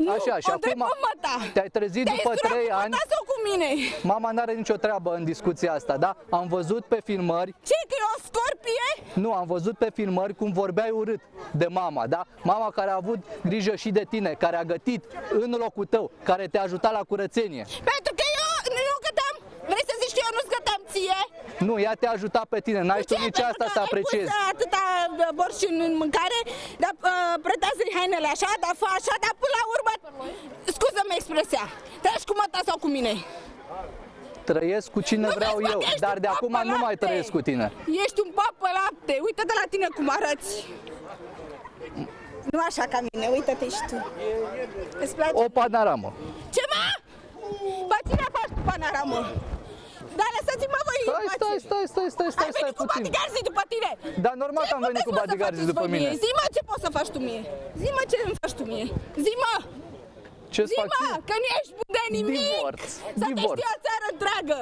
Nu, Așa, și o întreb acum pe măta. te-ai trezit Te-ai după însurat trei cu ani. măta sau cu mine? Mama n-are nicio treabă în discuția asta, da? Am văzut pe filmări Ce, că e o scorpie? Nu, am văzut pe filmări cum vorbeai urât de mama, da? Mama care a avut grijă și de tine, care a gătit în locul tău, care te-a ajutat la curățenie. Pentru că eu nu găteam. Vrei să zici că eu nu-ți găteam ție? Nu, ea te-a ajutat pe tine, n-ai tu Ce? nici Pentru asta că să ai apreciezi. pus atâta uh, borș în în mâncare, dar uh, pretează-i hainele așa, dar fă așa, dar până la urmă, scuză-mă expresia, treci cu măta sau cu mine? Trăiesc cu cine Nu vreau vezi, mă, eu, că ești dar un de pap acum pe nu mai lapte. trăiesc cu tine. Ești un pap pe lapte, uită-te la tine cum arăți. Nu așa ca mine, uită-te și tu. Îți place? O panoramă. Ce mă? Bă, cine faci cu panoramă? Dar lăsați-mă voi Stai, în pace. stai, stai, stai, stai, stai, Ai stai venit cu puțin. bodyguards după tine. Dar normal că am venit cu puteți, mă, să bodyguards faceți după voi mine. mie? Zi-mă ce poți să faci tu mie. Zi-mă ce îmi faci tu mie. Zi-mă, Ce-ți fac zi-mă, ție? că nu ești bun de nimic. Divorț, Să te divorț. știi o țară dragă.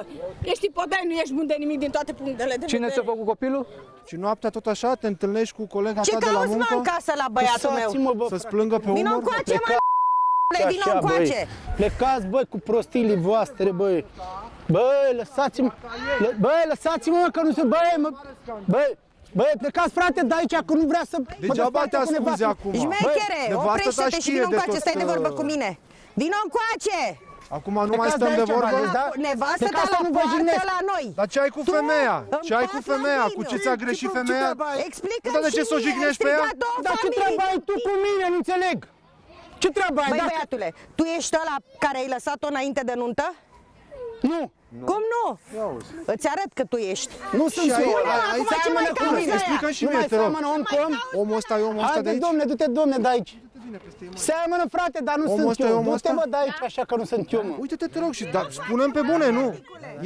Ești ipodai, nu ești bun de nimic din toate punctele de Cine vedere. ți-a făcut copilul? Și noaptea tot așa te întâlnești cu colega Ce ta de la cauți, mă, muncă? în casă la băiatul meu? Lăsați-mă, bă, Să-ți plângă pe Vino umăr? încoace, mă, vino Așa, încoace. băi. Plecați, băi, cu prostiile voastre, băi. Băi, lăsați-mă, lă, băi, lăsați-mă, mă, că nu se, băi, mă, băi, băi, plecați, frate, de aici, că nu vrea să... mă Degeaba desparte te cu ascunzi nevastă. acum. Șmechere, nevastă ta oprește-te și știe vino de încoace, tot, stai de vorbă uh, cu mine. Vino încoace! Acum nu mai Plecați stăm de de aici, vorbă? v-am zis, da? Nevastă ta Plecați la să nu vă poartă jignesc. la noi. Dar ce ai cu Tu, femeia? în Ce ai cu pat la femeia? Cu Viniu. ce ți-a greșit femeia? Explică Dar de ce și să o mie, jignești ai pe ea? strigat două Dar ce familii. treabă ai tu cu mine, nu înțeleg? Ce treabă ai? Băi, Dacă- băiatule, tu ești ăla care ai lăsat-o înainte de nuntă? Nu, Cum nu? Îți arăt că tu ești. nu sunt ai- eu. ai- ai- ce mai cu cauți mine. de aia? Explică și Nu mie, mai te rog. seamănă om cu om. Omul ăsta e omul ăsta de Haide, aici? domne, du-te, domne, de aici. Seamănă, frate, dar nu Omul sunt ăsta e eu. omul Du-te, ăsta? mă, de aici, așa că nu sunt eu, mă. Uite-te, te rog, și da, spunem pe bune, nu?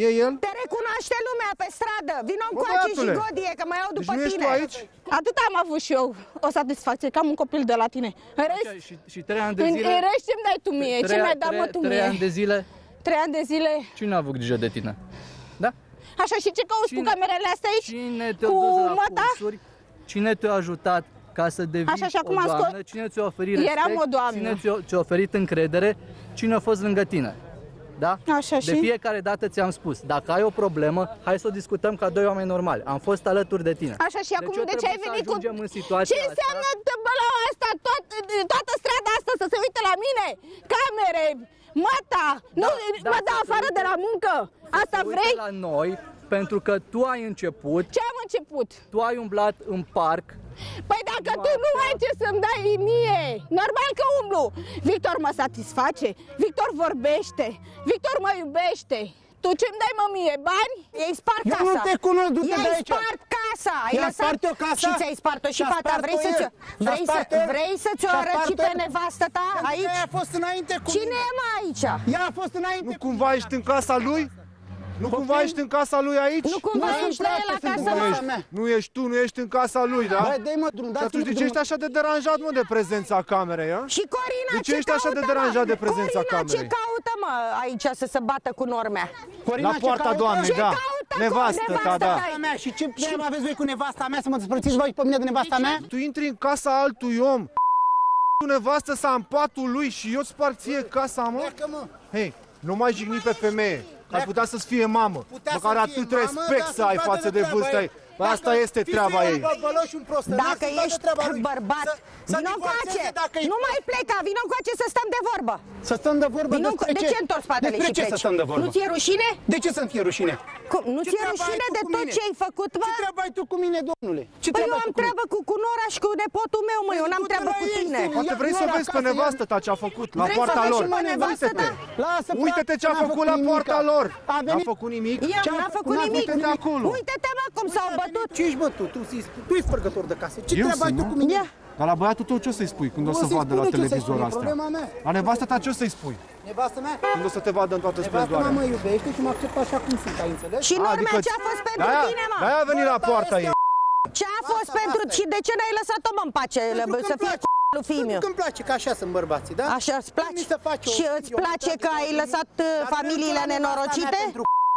E el? Te recunoaște lumea pe stradă. Vino Bă, încoace și băiatule, godie, că mai iau Deci după nu ești tine. tu aici? Atât am avut și eu o satisfacție, că am un copil de la tine. În rest, Și, și trei ani de în, zile... în rest ce-mi dai tu mie? Ce mi-ai dat mă tu trei mie? ani de zile, Trei ani de zile. cine a avut grijă de tine? Da? Așa, și ce cauți cu Cine- camerele astea aici? Cine te-a Cu dus la măta? cursuri? Cine te-a ajutat ca să devii Așa, și acum o am scos- doamnă? Cine ți-a oferit Eram respect? o doamnă. Cine ți-a, ți-a oferit încredere? Cine a fost lângă tine? Da? Așa, De și? fiecare dată ți-am spus, dacă ai o problemă, hai să o discutăm ca doi oameni normali. Am fost alături de tine. Așa, și acum eu de ce ai trebuie să venit cu... ajungem în situația Ce înseamnă tăbălaua asta, tot, toată strada asta să se uite la mine? Camere, măta, nu, da, mă să dau se afară uite- de la muncă. Asta Se uită vrei? la noi pentru că tu ai început, Ce am început? tu ai umblat în parc, Păi dacă tu nu ai ce să-mi dai mie, normal că umblu. Victor mă satisface, Victor vorbește, Victor mă iubește. Tu ce-mi dai mă mie, bani? Ei spart Eu casa. nu te cunosc, du-te Ei de aici. spart casa. Ai I-a lăsat... spart eu casa? Și ți-ai spart-o și Și-a pata. Vrei spart-o să-ți el. Și-a vrei să, spart el. vrei să-ți o Și-a arăți și spart pe el. nevastă ta aici? Ea a fost înainte cu Cine mine. e mă aici? Ea a fost înainte Nu cumva ești în casa lui? Nu cumva ești în casa lui aici? Nu cumva Nu, ești sunt la el frate, sunt acasă, în mă? casa mea. Nu ești tu, nu ești în casa lui, da? Băi, dă-i mă drum, Și dați-mă atunci de ce drum. ești așa de deranjat, mă, de prezența camerei, a? Și Corina, De ce ce ești așa de caută, deranjat mă? de prezența Corina, ce camerei? caută, mă, aici să se bată cu normea? Corina, La ce poarta caută? doamnei, Ce da. caută cu Nevastă ta, nevasta da. ta? Nevasta mea. Și ce treabă aveți voi cu nevasta mea să mă despărțiți voi pe mine de nevasta mea? Tu intri în casa altui om, tu nevastă sa în patul lui și eu îți sparg ție casa, mă? Pleacă, mă. Hei, nu mai jigni pe femeie. Ar putea să-ți fie mamă. Putea Măcar să fie atât mamă, respect dar să ai să-ți vadă față de de treaba vârsta ei. Ei. Bă, asta este treaba ei. Dacă ești bărbat, vino încoace, nu mai pleca, vino încoace să stăm de vorbă. Să stăm de vorbă Vino despre înco- de ce întorci spatele Despre și ce pleci? să stăm de vorbă? Nu ți-e rușine? De ce să-mi fie rușine? Cum, nu Ce ți-e treabă rușine ai tu de cu tot mine? ce ai făcut, mă? Ce treabă ai tu cu mine, domnule? Ce Păi treabă eu ai am tu cu mine? treabă cu, cu Nora și cu nepotul meu, mă, eu n-am Du-te treabă la cu ei, tine. să- Poate Ia- vrei ia să la vezi pe casă, nevastă ta ce a făcut la Vrei să poarta vezi lor. și pe nevastă ta? Lasă, Uite-te frate, ce a n-a făcut la nimica. poarta lor. A N-a venit făcut nimic. Eu Ce-a n-am făcut? făcut N-a nimic. Uite-te acolo. Uite-te, mă, cum s-au bătut. Ce ești, bă, tu? Tu, tu ești spărgător de case. Ce Eu treabă ai sunt, tu nu? cu mine? Ia. Dar la băiatul tău ce o să-i spui când o Nu să o să-i vadă la spune ce să-i televizor spune, astea? problema mea. La nevastă ta ce o să-i spui Nevastă mea? când o să te vadă în toată Nevastă mea splendoarea? mă iubește și mă acceptă așa cum sunt, ai înțeles? Și normea Adică ce a fost pentru de-aia- tine, mă? De-aia a venit la poarta ei. Ce a fost Asta, pentru... asta e. Și de ce n-ai lăsat-o, mă, în pace, Pentru că să îmi fie place. cu lui fiul meu? Pentru că îmi place că așa sunt bărbații, da? Așa îți place? Mi se face o- Și îți eu- place că ai lăsat uh, Dar familiile renunță la nevasta mea nenorocite?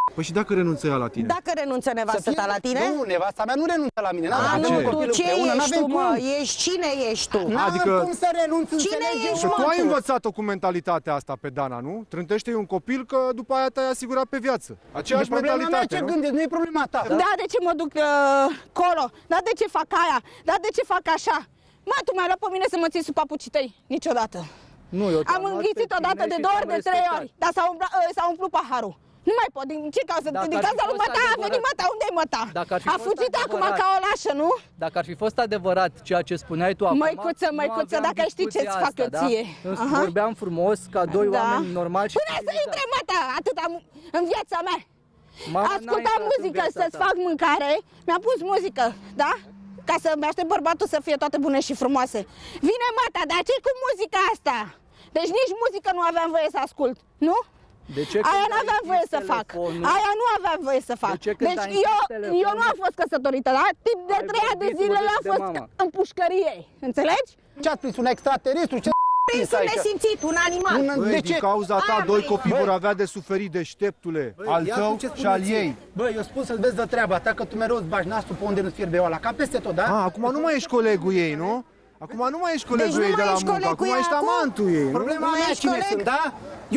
Pentru Păi și dacă renunță ea la tine? Dacă renunță Să nevastă fie- ta la tine? Nu, nevasta mea nu renunță la mine. A, n-avem nu, cum tu copilul ce împreună, ești n-avem tu, mă? cum. Ești cine ești tu? N-am Adică- cum să renunț, Cine înțelegi ești, eu? mă? Tu ai tu. învățat-o cu mentalitatea asta pe Dana, nu? Trântește-i un copil că după aia te-ai asigurat pe viață. Aceeași E problema mea mentalitate, ce nu? gândesc, nu e problema ta. Da, de ce mă duc uh, colo? Da, de ce fac aia? Da, de ce fac așa? Mă, tu mi-ai luat pe mine să mă ții sub papucii tăi? Niciodată. Nu, eu Am înghițit odată de două ori, de trei ori, dar s-a, umbla, uh, s-a umplut paharul. Nu mai pot, din ce cauză? Dacă din ar fi cauza lui fost Mata, a adevărat- venit Mata, unde e Mata? Dacă ar fi a fost fugit acum adevărat- ca o lașă, nu? Dacă ar fi fost adevărat ceea ce spuneai tu acum, Măicuță, nu măicuță, aveam dacă știi discuția ce-ți fac asta, eu ție. Da? Îți Aha. Vorbeam frumos, ca doi Da. oameni normali și Până să intre Mata, atât am în viața mea. Mama n-a Ascultam intrat în muzică viața să-ți ta. fac mâncare, mi-a pus muzică, da? Ca să-mi aștept bărbatul să fie toate bune și frumoase. Vine Mata, dar ce cu muzica asta? Deci nici muzică nu aveam voie să ascult, nu? De ce Aia când nu ai aveam închis voie să fac. telefonul? Aia nu aveam voie să fac. De ce când Deci ai închis eu, telefonul? eu nu am fost căsătorită, da? Timp de Ai trei ani de vorbit zile urât am de fost mama. în pușcărie. Înțelegi? Ce-ați prins un extraterestru? Ce Prins un nesimțit, un animal. Un- Băi, De din ce? cauza ta, Aia, doi băi. copii Băi. vor avea de suferit, deșteptule, al Ia tău tu ce și al spuneți. ei. Băi, eu spun să-ți vezi de treaba ta, că tu mereu îți bagi nasul pe unde nu-ți fierbe oala, ca peste tot, da? A, acum nu mai ești colegul ei, nu? Acum nu mai ești colegul Deci nu ei de mai la ești muncă, colegul acum ei ești acum? amantul ei, nu? Problema mai mea ești cine coleg? sunt, da?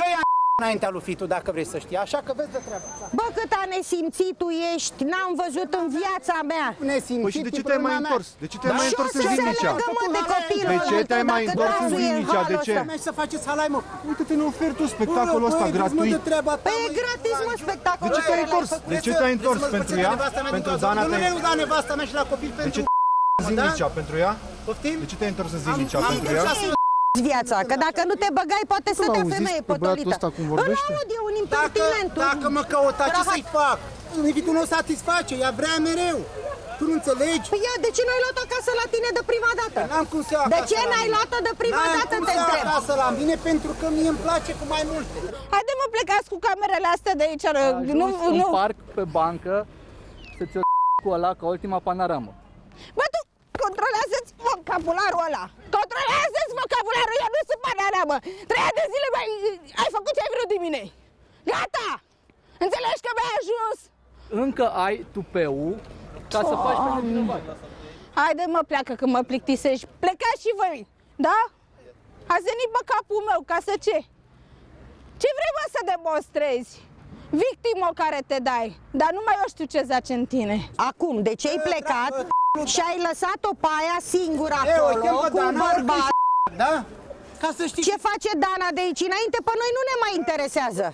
Eu i-am înaintea lui Fitu, dacă vrei să știi, așa că vezi de treaba ta. Bă, cât a nesimțit tu ești, n-am văzut în viața mea. Nesimțit, Păi și de ce e te-ai mai problema mea. întors? De ce te-ai mai Și o întors în să se Zimnicea? leagă, mă, de copilul De ce ăla te-ai tău, mai dacă întors în dazu e Zimnicea? De halul ce? ăsta. Mai să faceți halai, mă. Uite-te, ne oferi tu spectacolul Bă, ăsta băi, vezi, mă, gratuit. de treaba ta, Păi e mă, gratis, mă, Ioan. spectacolul De ce te-ai ăla. întors? De ce te-ai întors? Vrei să mă Pentru spățește ea? nevasta mea din Pentru cauza- Dana Eu nu te-ai renunț la nevasta mea și la copil De pentru... ce în Zimnicea? Pentru ea? Poftim? De ce te-ai întors în Zimnicea? Am Pentru vrut ea? Să viața, că dacă nu te băgai, poate să te auziți femeie pe băiatul potolită. ăsta cum Îl vorbește? aud, e un Dacă, impertinent. un dacă mă căuta, ce rahat. să-i fac? Invitul nu satisface, ea vrea mereu. Tu nu înțelegi? Păi ia, de ce n-ai luat-o acasă la tine de prima dată? N-am cum să iau De acasă ce la n-ai mine. luat-o de prima N-am dată, cum te să iau întreb? acasă la mine pentru că mie îmi place cu mai multe. Haide mă, plecați cu camerele astea de aici. Ajungi Nu, în nu. parc pe bancă să-ți o cu ăla ca ultima panoramă. Bă, tu controlează-ți vocabularul ăla. Controlează-ți vocabularul, eu nu sunt banana, mă. Trei ani de zile mai ai făcut ce ai vrut din mine. Gata! Înțelegi că mi-ai ajuns? Încă ai tupeu ca să faci pe nevinovat. Haide mă, pleacă că mă plictisești. Plecați și voi, da? Ați venit pe capul meu, ca să ce? Ce vrei mă să demonstrezi? Victimă care te dai, dar nu mai eu știu ce zace în tine. Acum, de ce ai plecat și ai lăsat-o pe aia singură E, o acolo chem pe cu un Dana, bărbat? Da? Ca să știi... Ce face Dana de aici înainte? Pe noi nu ne mai interesează.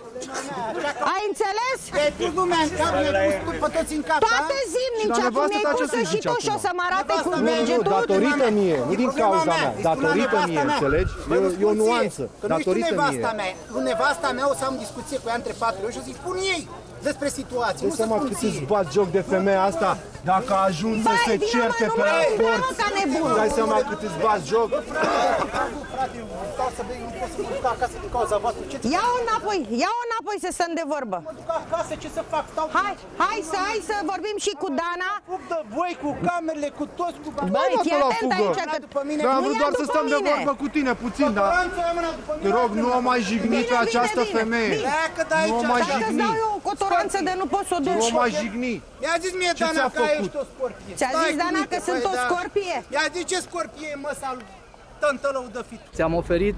Ai înțeles? E târgul meu în cap, mi-ai pus tu pe toți în cap, Toate da? zimnicea, Și la cum nevastă mi-ai ta ce pus-o să-i și zici tu și o acum? să mă arate cu Nevasta mea, Nu, degetul. datorită mie, nu E din problema cauza mea, mea. îi spun la Datorită nevasta mie, mea. înțelegi? Bă, E nu o- e o spun ție, nuanță. Că nu știu Datorită nevasta mie. mea. Cu nevasta mea o să am discuție cu ea între patru și o să-i spun ei despre situație. Dă Nu să seama spun cât ție. îți bat joc de femeia asta. Dacă ajung să Vai, se vină, mă, certe nu pe mai vină, raport, mă, ca nebunul. dai seama cât îți bați joc? Frate, eu stau să bei, nu pot să mă duc acasă din cauza voastră. Ce Ia-o înapoi, ia-o înapoi să stăm de vorbă. mă duc acasă, ce să fac? Stau Hai, hai să, hai să vorbim și cu Dana. fug de voi, cu camerele, cu toți, cu... Băi, mă, fii pe la atent fugă. aici că... după mine. Da, am Nu vrut ia doar să după stăm de mine. vorbă cu tine puțin, dar Toleranță, ia mâna după mine. te rog, nu o mai jigni pe Bine, această bine, bine, femeie. bine. Pleacă de Nu aici, o mai așa. Dacă îți jigni. dau eu o cotoranță de nu poți să o Nu o duci. mai jigni. Mi-a zis mie Ce Dana ți-a că făcut? ești o scorpie. Ți-a Stai zis cu Dana minte, că sunt băi, o da. scorpie? Mi-a zis ce scorpie e măsa lui tântălău de fit. Ți-am oferit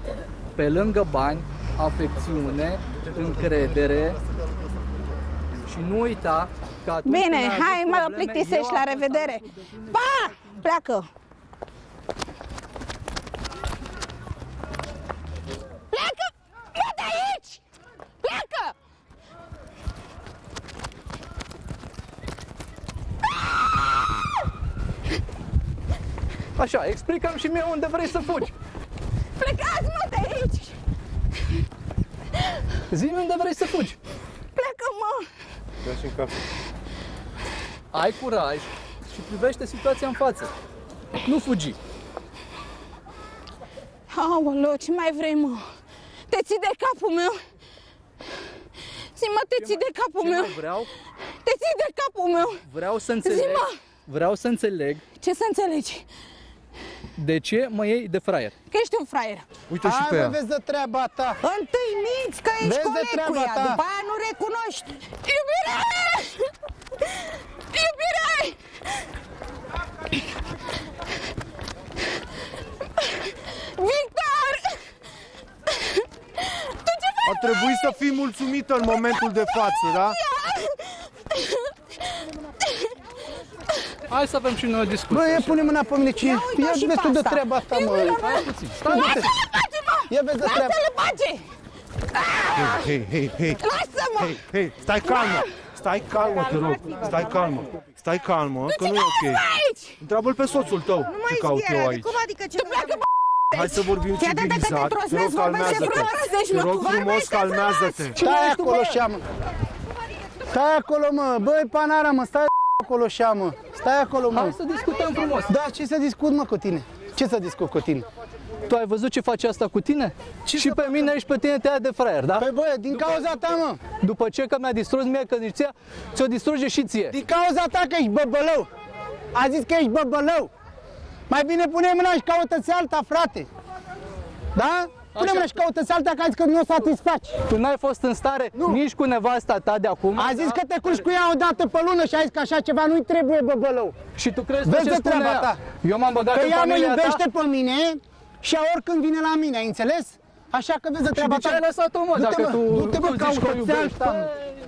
pe lângă bani, afecțiune, încredere și nu uita că atunci Bine, când ai hai, avut mă probleme, plictisești, eu la am fost revedere. Pa! Pleacă! Pleacă! Nu de aici! Pleacă! Așa, explicăm și mie unde vrei să fugi. Plecați, mă, de aici! zi unde vrei să fugi. Pleacă, mă! Ai curaj și privește situația în față. Nu fugi. Aoleu, ce mai vrei, mă? Te ții de capul meu? Zi-mă, te ții de capul Ce meu? mai vreau? Te ții de capul meu? Vreau să înțeleg. Zi-mă! Vreau să înțeleg Ce să înțelegi? De ce mă iei de fraier. Că ești un fraier. Uite și Hai, pe mă, ea. vezi de treaba ta. Întâi minți că ești Vezi de coleg cu treaba ea, ta. după aia nu recunoști. Iubire! Iubire! Victor! Tu ce faci? Ar trebui să fii mulțumită în momentul de față, da? Hai să avem și noi o discuție. Bă, ia pune mâna pe mine, ce Ia Ia uite-o și vezi pe tu de asta. treaba ta, mă. Stai puțin, stai puțin. Lasă-le pace, mă! Ia vezi de treaba. Lasă-le pace! Hei, hei, hei, Lasă-mă! hei, hei, stai calmă. Stai calmă, te rog. Stai calmă. Stai calmă, că nu e ok. Aici! Întreabă-l pe soțul tău Nu mai ce caut zbiera, eu de aici. cum adică ce Tu pleacă, bă! Hai să vorbim Fii atent că te civilizat. Te rog, trosnesc, vorbește calmează-te. frumos. Te rog Vorbește frumos, calmează-te. Stai acolo și mă. Stai acolo, mă. Băi, panara, mă, stai acolo și mă. Stai acolo, mă. Hai să discutăm frumos. Da, ce să discut, mă, cu tine? Ce să discut cu tine? Tu ai văzut ce face asta cu tine? și pe mine și pe tine te ia de fraier, da? Păi, băi, din cauza ta, mă. După ce că mi-a distrus mie căsnicia, ți-o distruge și ție. Din cauza ta că ești băbălău. A zis că ești băbălău. Mai bine pune mâna și caută-ți alta, frate. Da? Pune mâna și caută-ți alta că a zis că nu o satisfaci. Tu n-ai fost în stare nu. nici cu nevasta ta de acum. A zis că te culci cu ea o dată pe lună și a zis că așa ceva nu-i trebuie băbălău. Și tu crezi Vezi tu de ce spune treaba ea? ta. Eu m-am băgat Că în ea mă familia iubește ta. pe mine și ea oricând vine la mine, ai înțeles? Așa că vezi de treaba de ce ta. ai lăsat-o, mă, Du-te, dacă tu- Du-te, mă, tu zici că o caută-ți iubești, alta, da? mă.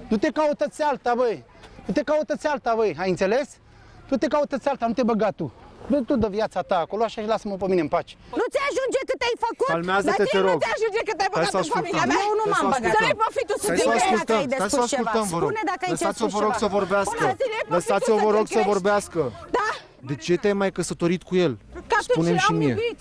Du-te, caută-ți alta, băi. Du-te, caută-ți alta, băi, ai înțeles? Du-te, caută-ți alta, nu te băga tu. Vezi tu de viața ta acolo, așa și lasă-mă pe mine în pace. Nu ți ajunge cât ai făcut? Calmează-te, Dar te ție nu rog. te ajunge că te-ai Hai băgat să în familia ascultăm. mea? Eu nu Hai să m-am băgat. Să nu-i profitul să Hai te să crezi. dacă ascultăm, ai de hai să spus ceva. ascultăm, vă rog. Spune dacă ai ce Lăsați-o, spus vă rog, ceva. să vorbească. Bună zi, Lăsați-o, vă rog, să crești. vorbească. Da? De ce te-ai mai căsătorit cu el? Că atunci Spune-mi și am mie. iubit.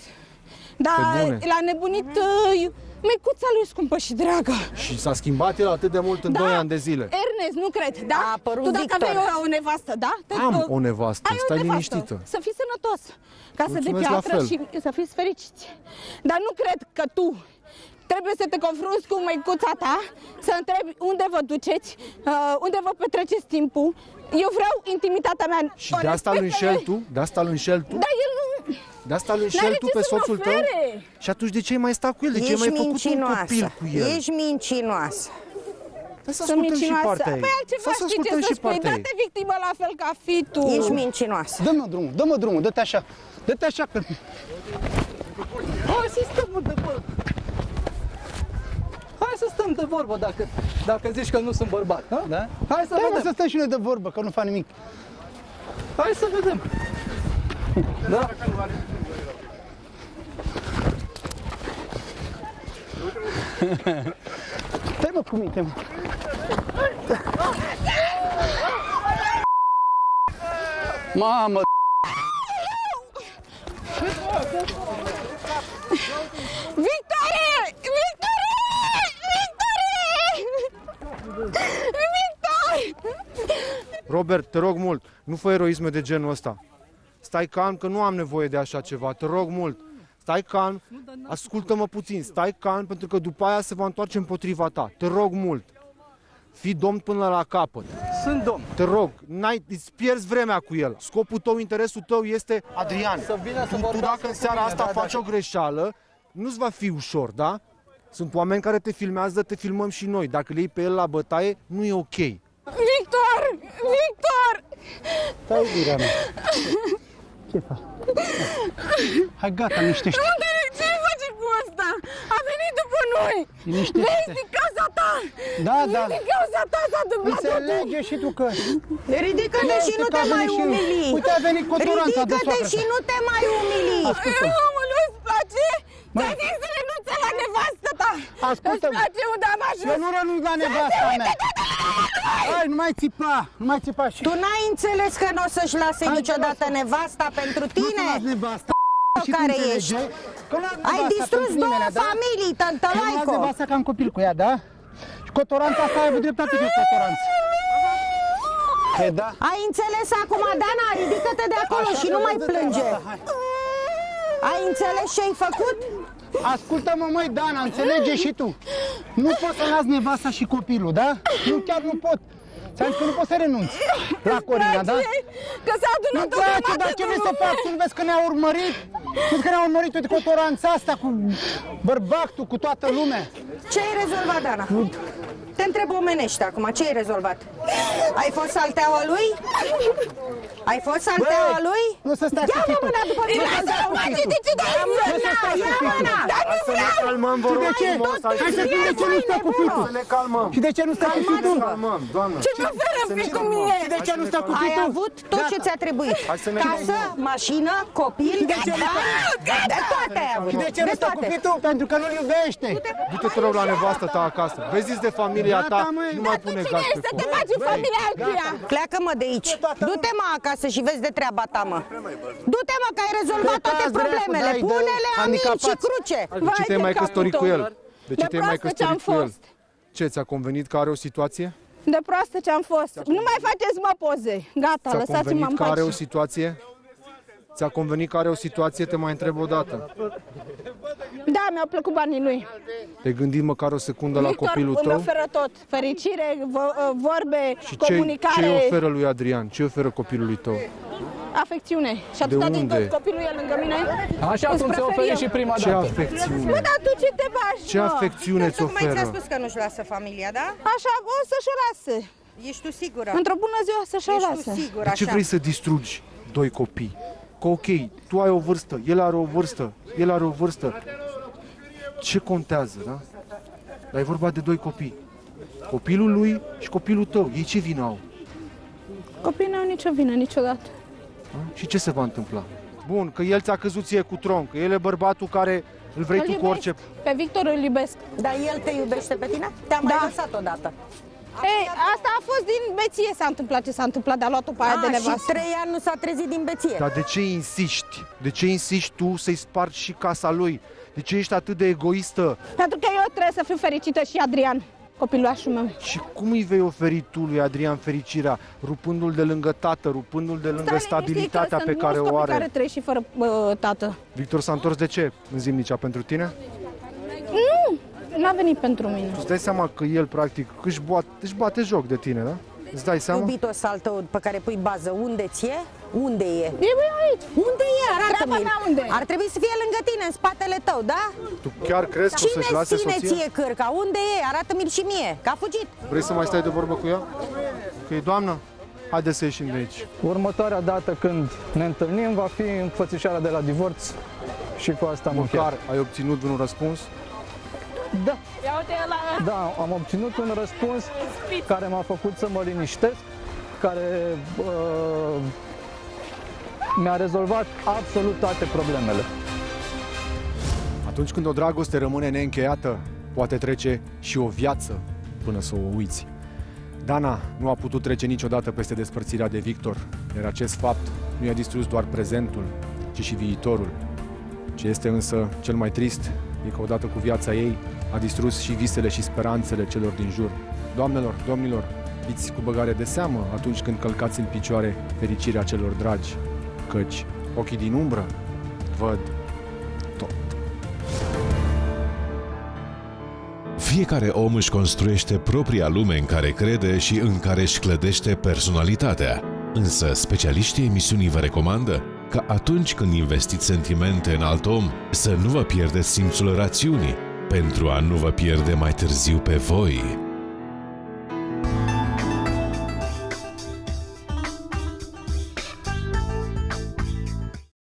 Dar Pe bune. l-a nebunit uh, micuța lui scumpă și dragă. Și s-a schimbat el atât de mult în Da. 2 ani de zile. Ernest, nu cred, da? A apărut tu dacă Victor. aveai o, o nevastă, da? Te, Am uh, o nevastă, ai o stai nevastă. liniștită. Să fii sănătos, casă de Mulțumesc la piatră fel. și să fiți fericiți. Dar nu cred că tu trebuie să te confrunți cu măicuța ta, să întrebi unde vă duceți, uh, unde vă petreceți timpul. Eu vreau intimitatea mea. Și o de asta îl respect pe înșel el. tu? De asta îl înșel tu? Dar el nu... De asta îl N-are înșel tu ce pe să mă soțul tău? ofere. Și atunci de ce ai mai stat cu el? De ce ai Ești mai făcut un mincinoasă. copil cu el? Ești mincinoasă. Hai să Sunt ascultăm și mincinoasă. partea ei. Păi altceva Să știi ascultăm ce și să spui, partea ei. dă-te victimă la fel ca fitul. Ești mincinoasă. Dă-mă drumul, dă-mă drumul, dă-te așa. Dă-te așa că... Hai să stăm de vorbă. Hai să stăm de vorbă dacă, dacă zici că nu sunt bărbat, da? Da? Hai să Stai, mă, vedem. să stăm și noi de vorbă, că nu fac nimic. Hai să vedem. Da? Stai mă cu minte, mă. Mamă, Victorie! Victorie! Victorie! Victor! Robert, te rog mult, nu fă eroisme de genul ăsta. Stai calm că nu am nevoie de așa ceva, te rog mult. Stai calm, ascultă-mă puțin, stai calm pentru că după aia se va întoarce împotriva ta. Te rog mult. Fii domn până la capăt. Sunt domn. Te rog, n-ai, îți pierzi vremea cu el. Scopul tău, interesul tău este, Adrian, Să vină să tu, tu vorbească dacă în cu seara mine, asta da, da, faci da. o greșeală, nu-ți va fi ușor, da? Sunt oameni care te filmează, te filmăm și noi. Dacă le iei pe el la bătaie, nu e ok. Victor! Victor! Stai, iubirea mea. Ce faci? Hai, gata, liniștește. Unde ce face cu asta? A venit după noi! Liniștește-te. Vezi, din cauza ta! Da, da. Din cauza ta s-a întâmplat Înțelege și tu că... Ridică-te și nu te mai umili. Uite, a venit cotoranța de Ridică-te soacră. și nu te mai umili. Ascultă. Mamă, nu-ți place? Ți-a zis să renunțe la nevastă ta! Ascultă. Îți place unde am ajuns? Eu nu renunț la nevasta mea. Hai, nu mai țipa, nu mai țipa și... Tu n-ai înțeles că nu o să-și lase Hai, niciodată lasă. nevasta pentru Nu tine? te las nevasta. Și tu care înțelegi, ești? Că nu am Ai nevasta distrus pentru două nimeni, da? familii, Că nu am tăntălaico. nevasta că am copil cu ea, da? Și cotoranța asta ai avut dreptate că e cotoranță. Păi da. Ai înțeles acum, Dana? Ridică-te de acolo Așa, și nu dă-te mai de plânge. treaba asta, hai. Ai înțeles ce ai făcut? Ascultă-mă, măi, Dana, înțelege și tu. Nu pot să las nevasta și copilul, da? Nu, chiar nu pot. Ți-am zis că nu pot să renunț la Corina, da? Că s-a Nu adunat o place, grămadă dar ce de vrei să lume. fac? Tu nu vezi că ne-a urmărit? Nu vezi că ne-a urmărit uite, cotoranța asta cu bărbatul, cu toată lumea? Ce ai rezolvat, Dana? Te întreb omenește acum, ce ai rezolvat? Ai fost salteaua lui? Ai fost salteaua lui? Nu să stai Ia cu mă fitul. mâna după Nu tine! să stai cu fitul. De ce dai Ia mâna? Nu să stai cu Ia fitul. mâna! Hai să ne calmăm, vă Și de rog ce? frumos. Hai Hai să să fim de ce nu stai cu fitul? să ne calmăm. Și de ce nu stai cu fitul? Calmăm, doamnă. Ce preferă fi cu mine? Și de ce nu stai cu Ai fitul? avut tot ce ți-a trebuit. Hai să ne Casă, mașină, copil, de ce nu- bani, de toate ai avut. Și de ce nu stai cu toate. fitul? Pentru că nu-l iubește. Du-te, te rog, la nevastă ta acasă. Vezi de familia Gata, ta, măi. nu mai pune gaz pe Să te cur. faci în familia altuia! Pleacă-mă de aici. Du-te mă acasă și vezi de treaba ta, mă. Du-te mă că ai rezolvat toate Plecați, problemele. dracu, dai de Pune-le amin și handicapați. cruce. De ce te-ai mai căsătorit cu el? De ce De te-ai mai proastă ce-am căsătorit cu el? fost. Ce, ți-a convenit că are o situație? De proastă ce am fost. Nu mai faceți mă poze. Gata, Ți-a lăsați-mă convenit în că are o pace. situație? Ți-a convenit că are o situație? Te mai întreb o dată. Da, mi-au plăcut banii lui. Te-ai gândit măcar o secundă la Victor copilul îmi tău? oferă tot. Fericire, vo- vorbe, Și ce comunicare, ce oferă lui Adrian? Ce oferă copilului tău? afecțiune. Și atâta din unde? tot copilul e lângă mine. Așa îți cum ți-a prefer oferit eu. și prima Ce dată. afecțiune? Bă, dar tu ce te bași, Ce mă? afecțiune ți Tocmai ți-a oferă? spus că nu-și lasă familia, da? Așa, o să-și o lase. Ești tu sigură? Într-o bună zi o să-și o Ești lase. tu sigură, De ce așa? vrei să distrugi doi copii? Că ok, tu ai o vârstă, el are o vârstă, el are o vârstă. Ce contează, da? Dar e vorba de doi copii. Copilul lui și copilul tău. Ei ce vină au? Copiii n-au nicio vină niciodată. Da? Și ce se va întâmpla? Bun, că el ți-a căzut ție cu tron, că el e bărbatul care îl vrei Îl tu cu iubesc. orice... Pe Victor îl iubesc. Dar el te iubește pe tine? Te-am mai Da. lăsat odată. Ei, asta a fost din beție s-a întâmplat ce s-a întâmplat, de a luat-o pe aia de A, și nevastă. trei ani nu s-a trezit din beție. Dar de ce insiști? De ce insiști tu să-i spargi și casa lui? De ce ești atât de egoistă? Pentru că eu trebuie să fiu fericită și Adrian, copilașul meu. Și cum îi vei oferi tu lui Adrian fericirea, rupându-l de lângă tată, rupându-l de lângă Stai stabilitatea liniștit pe că care sunt o mulți copii are? care trăiesc și fără bă, tată. Victor s-a întors de ce în zimnicea pentru tine? Nu, n-a venit pentru mine. Tu îți dai seama că el practic își, boat, își bate joc de tine, da? Îți dai seama? Iubitul al tău pe care pui bază, unde ți-e? Unde e? E băi, aici. Unde e? Treaba Arată-mi. mea unde e? Ar trebui să fie lângă tine, în spatele tău, da? Tu chiar crezi că o să-și Cine lase ține soția? ție cârca? Unde e? Arată-mi-l și mie, că a fugit. Vrei să mai stai de vorbă cu ea? Că e doamnă? Haideți să ieșim de aici. Următoarea dată când ne întâlnim va fi înfățișarea de la divorț și cu asta am Măcar încheiat. ai obținut un răspuns? Da, Ia uite la... da, am obținut un răspuns care m-a făcut să mă liniștesc, care uh, mi-a rezolvat absolut toate problemele. Atunci când o dragoste rămâne neîncheiată, poate trece și o viață până să o uiți. Dana nu a putut trece niciodată peste despărțirea de Victor, iar acest fapt nu i-a distrus doar prezentul, ci și viitorul. Ce este însă cel mai trist e că odată cu viața ei a distrus și visele și speranțele celor din jur. Doamnelor, domnilor, priviți cu băgare de seamă atunci când călcați în picioare fericirea celor dragi, căci ochii din umbră văd tot. Fiecare om își construiește propria lume în care crede și în care își clădește personalitatea. Însă specialiștii emisiunii vă recomandă că atunci când investiți sentimente în alt om, să nu vă pierdeți simțul rațiunii, pentru a nu vă pierde mai târziu pe voi.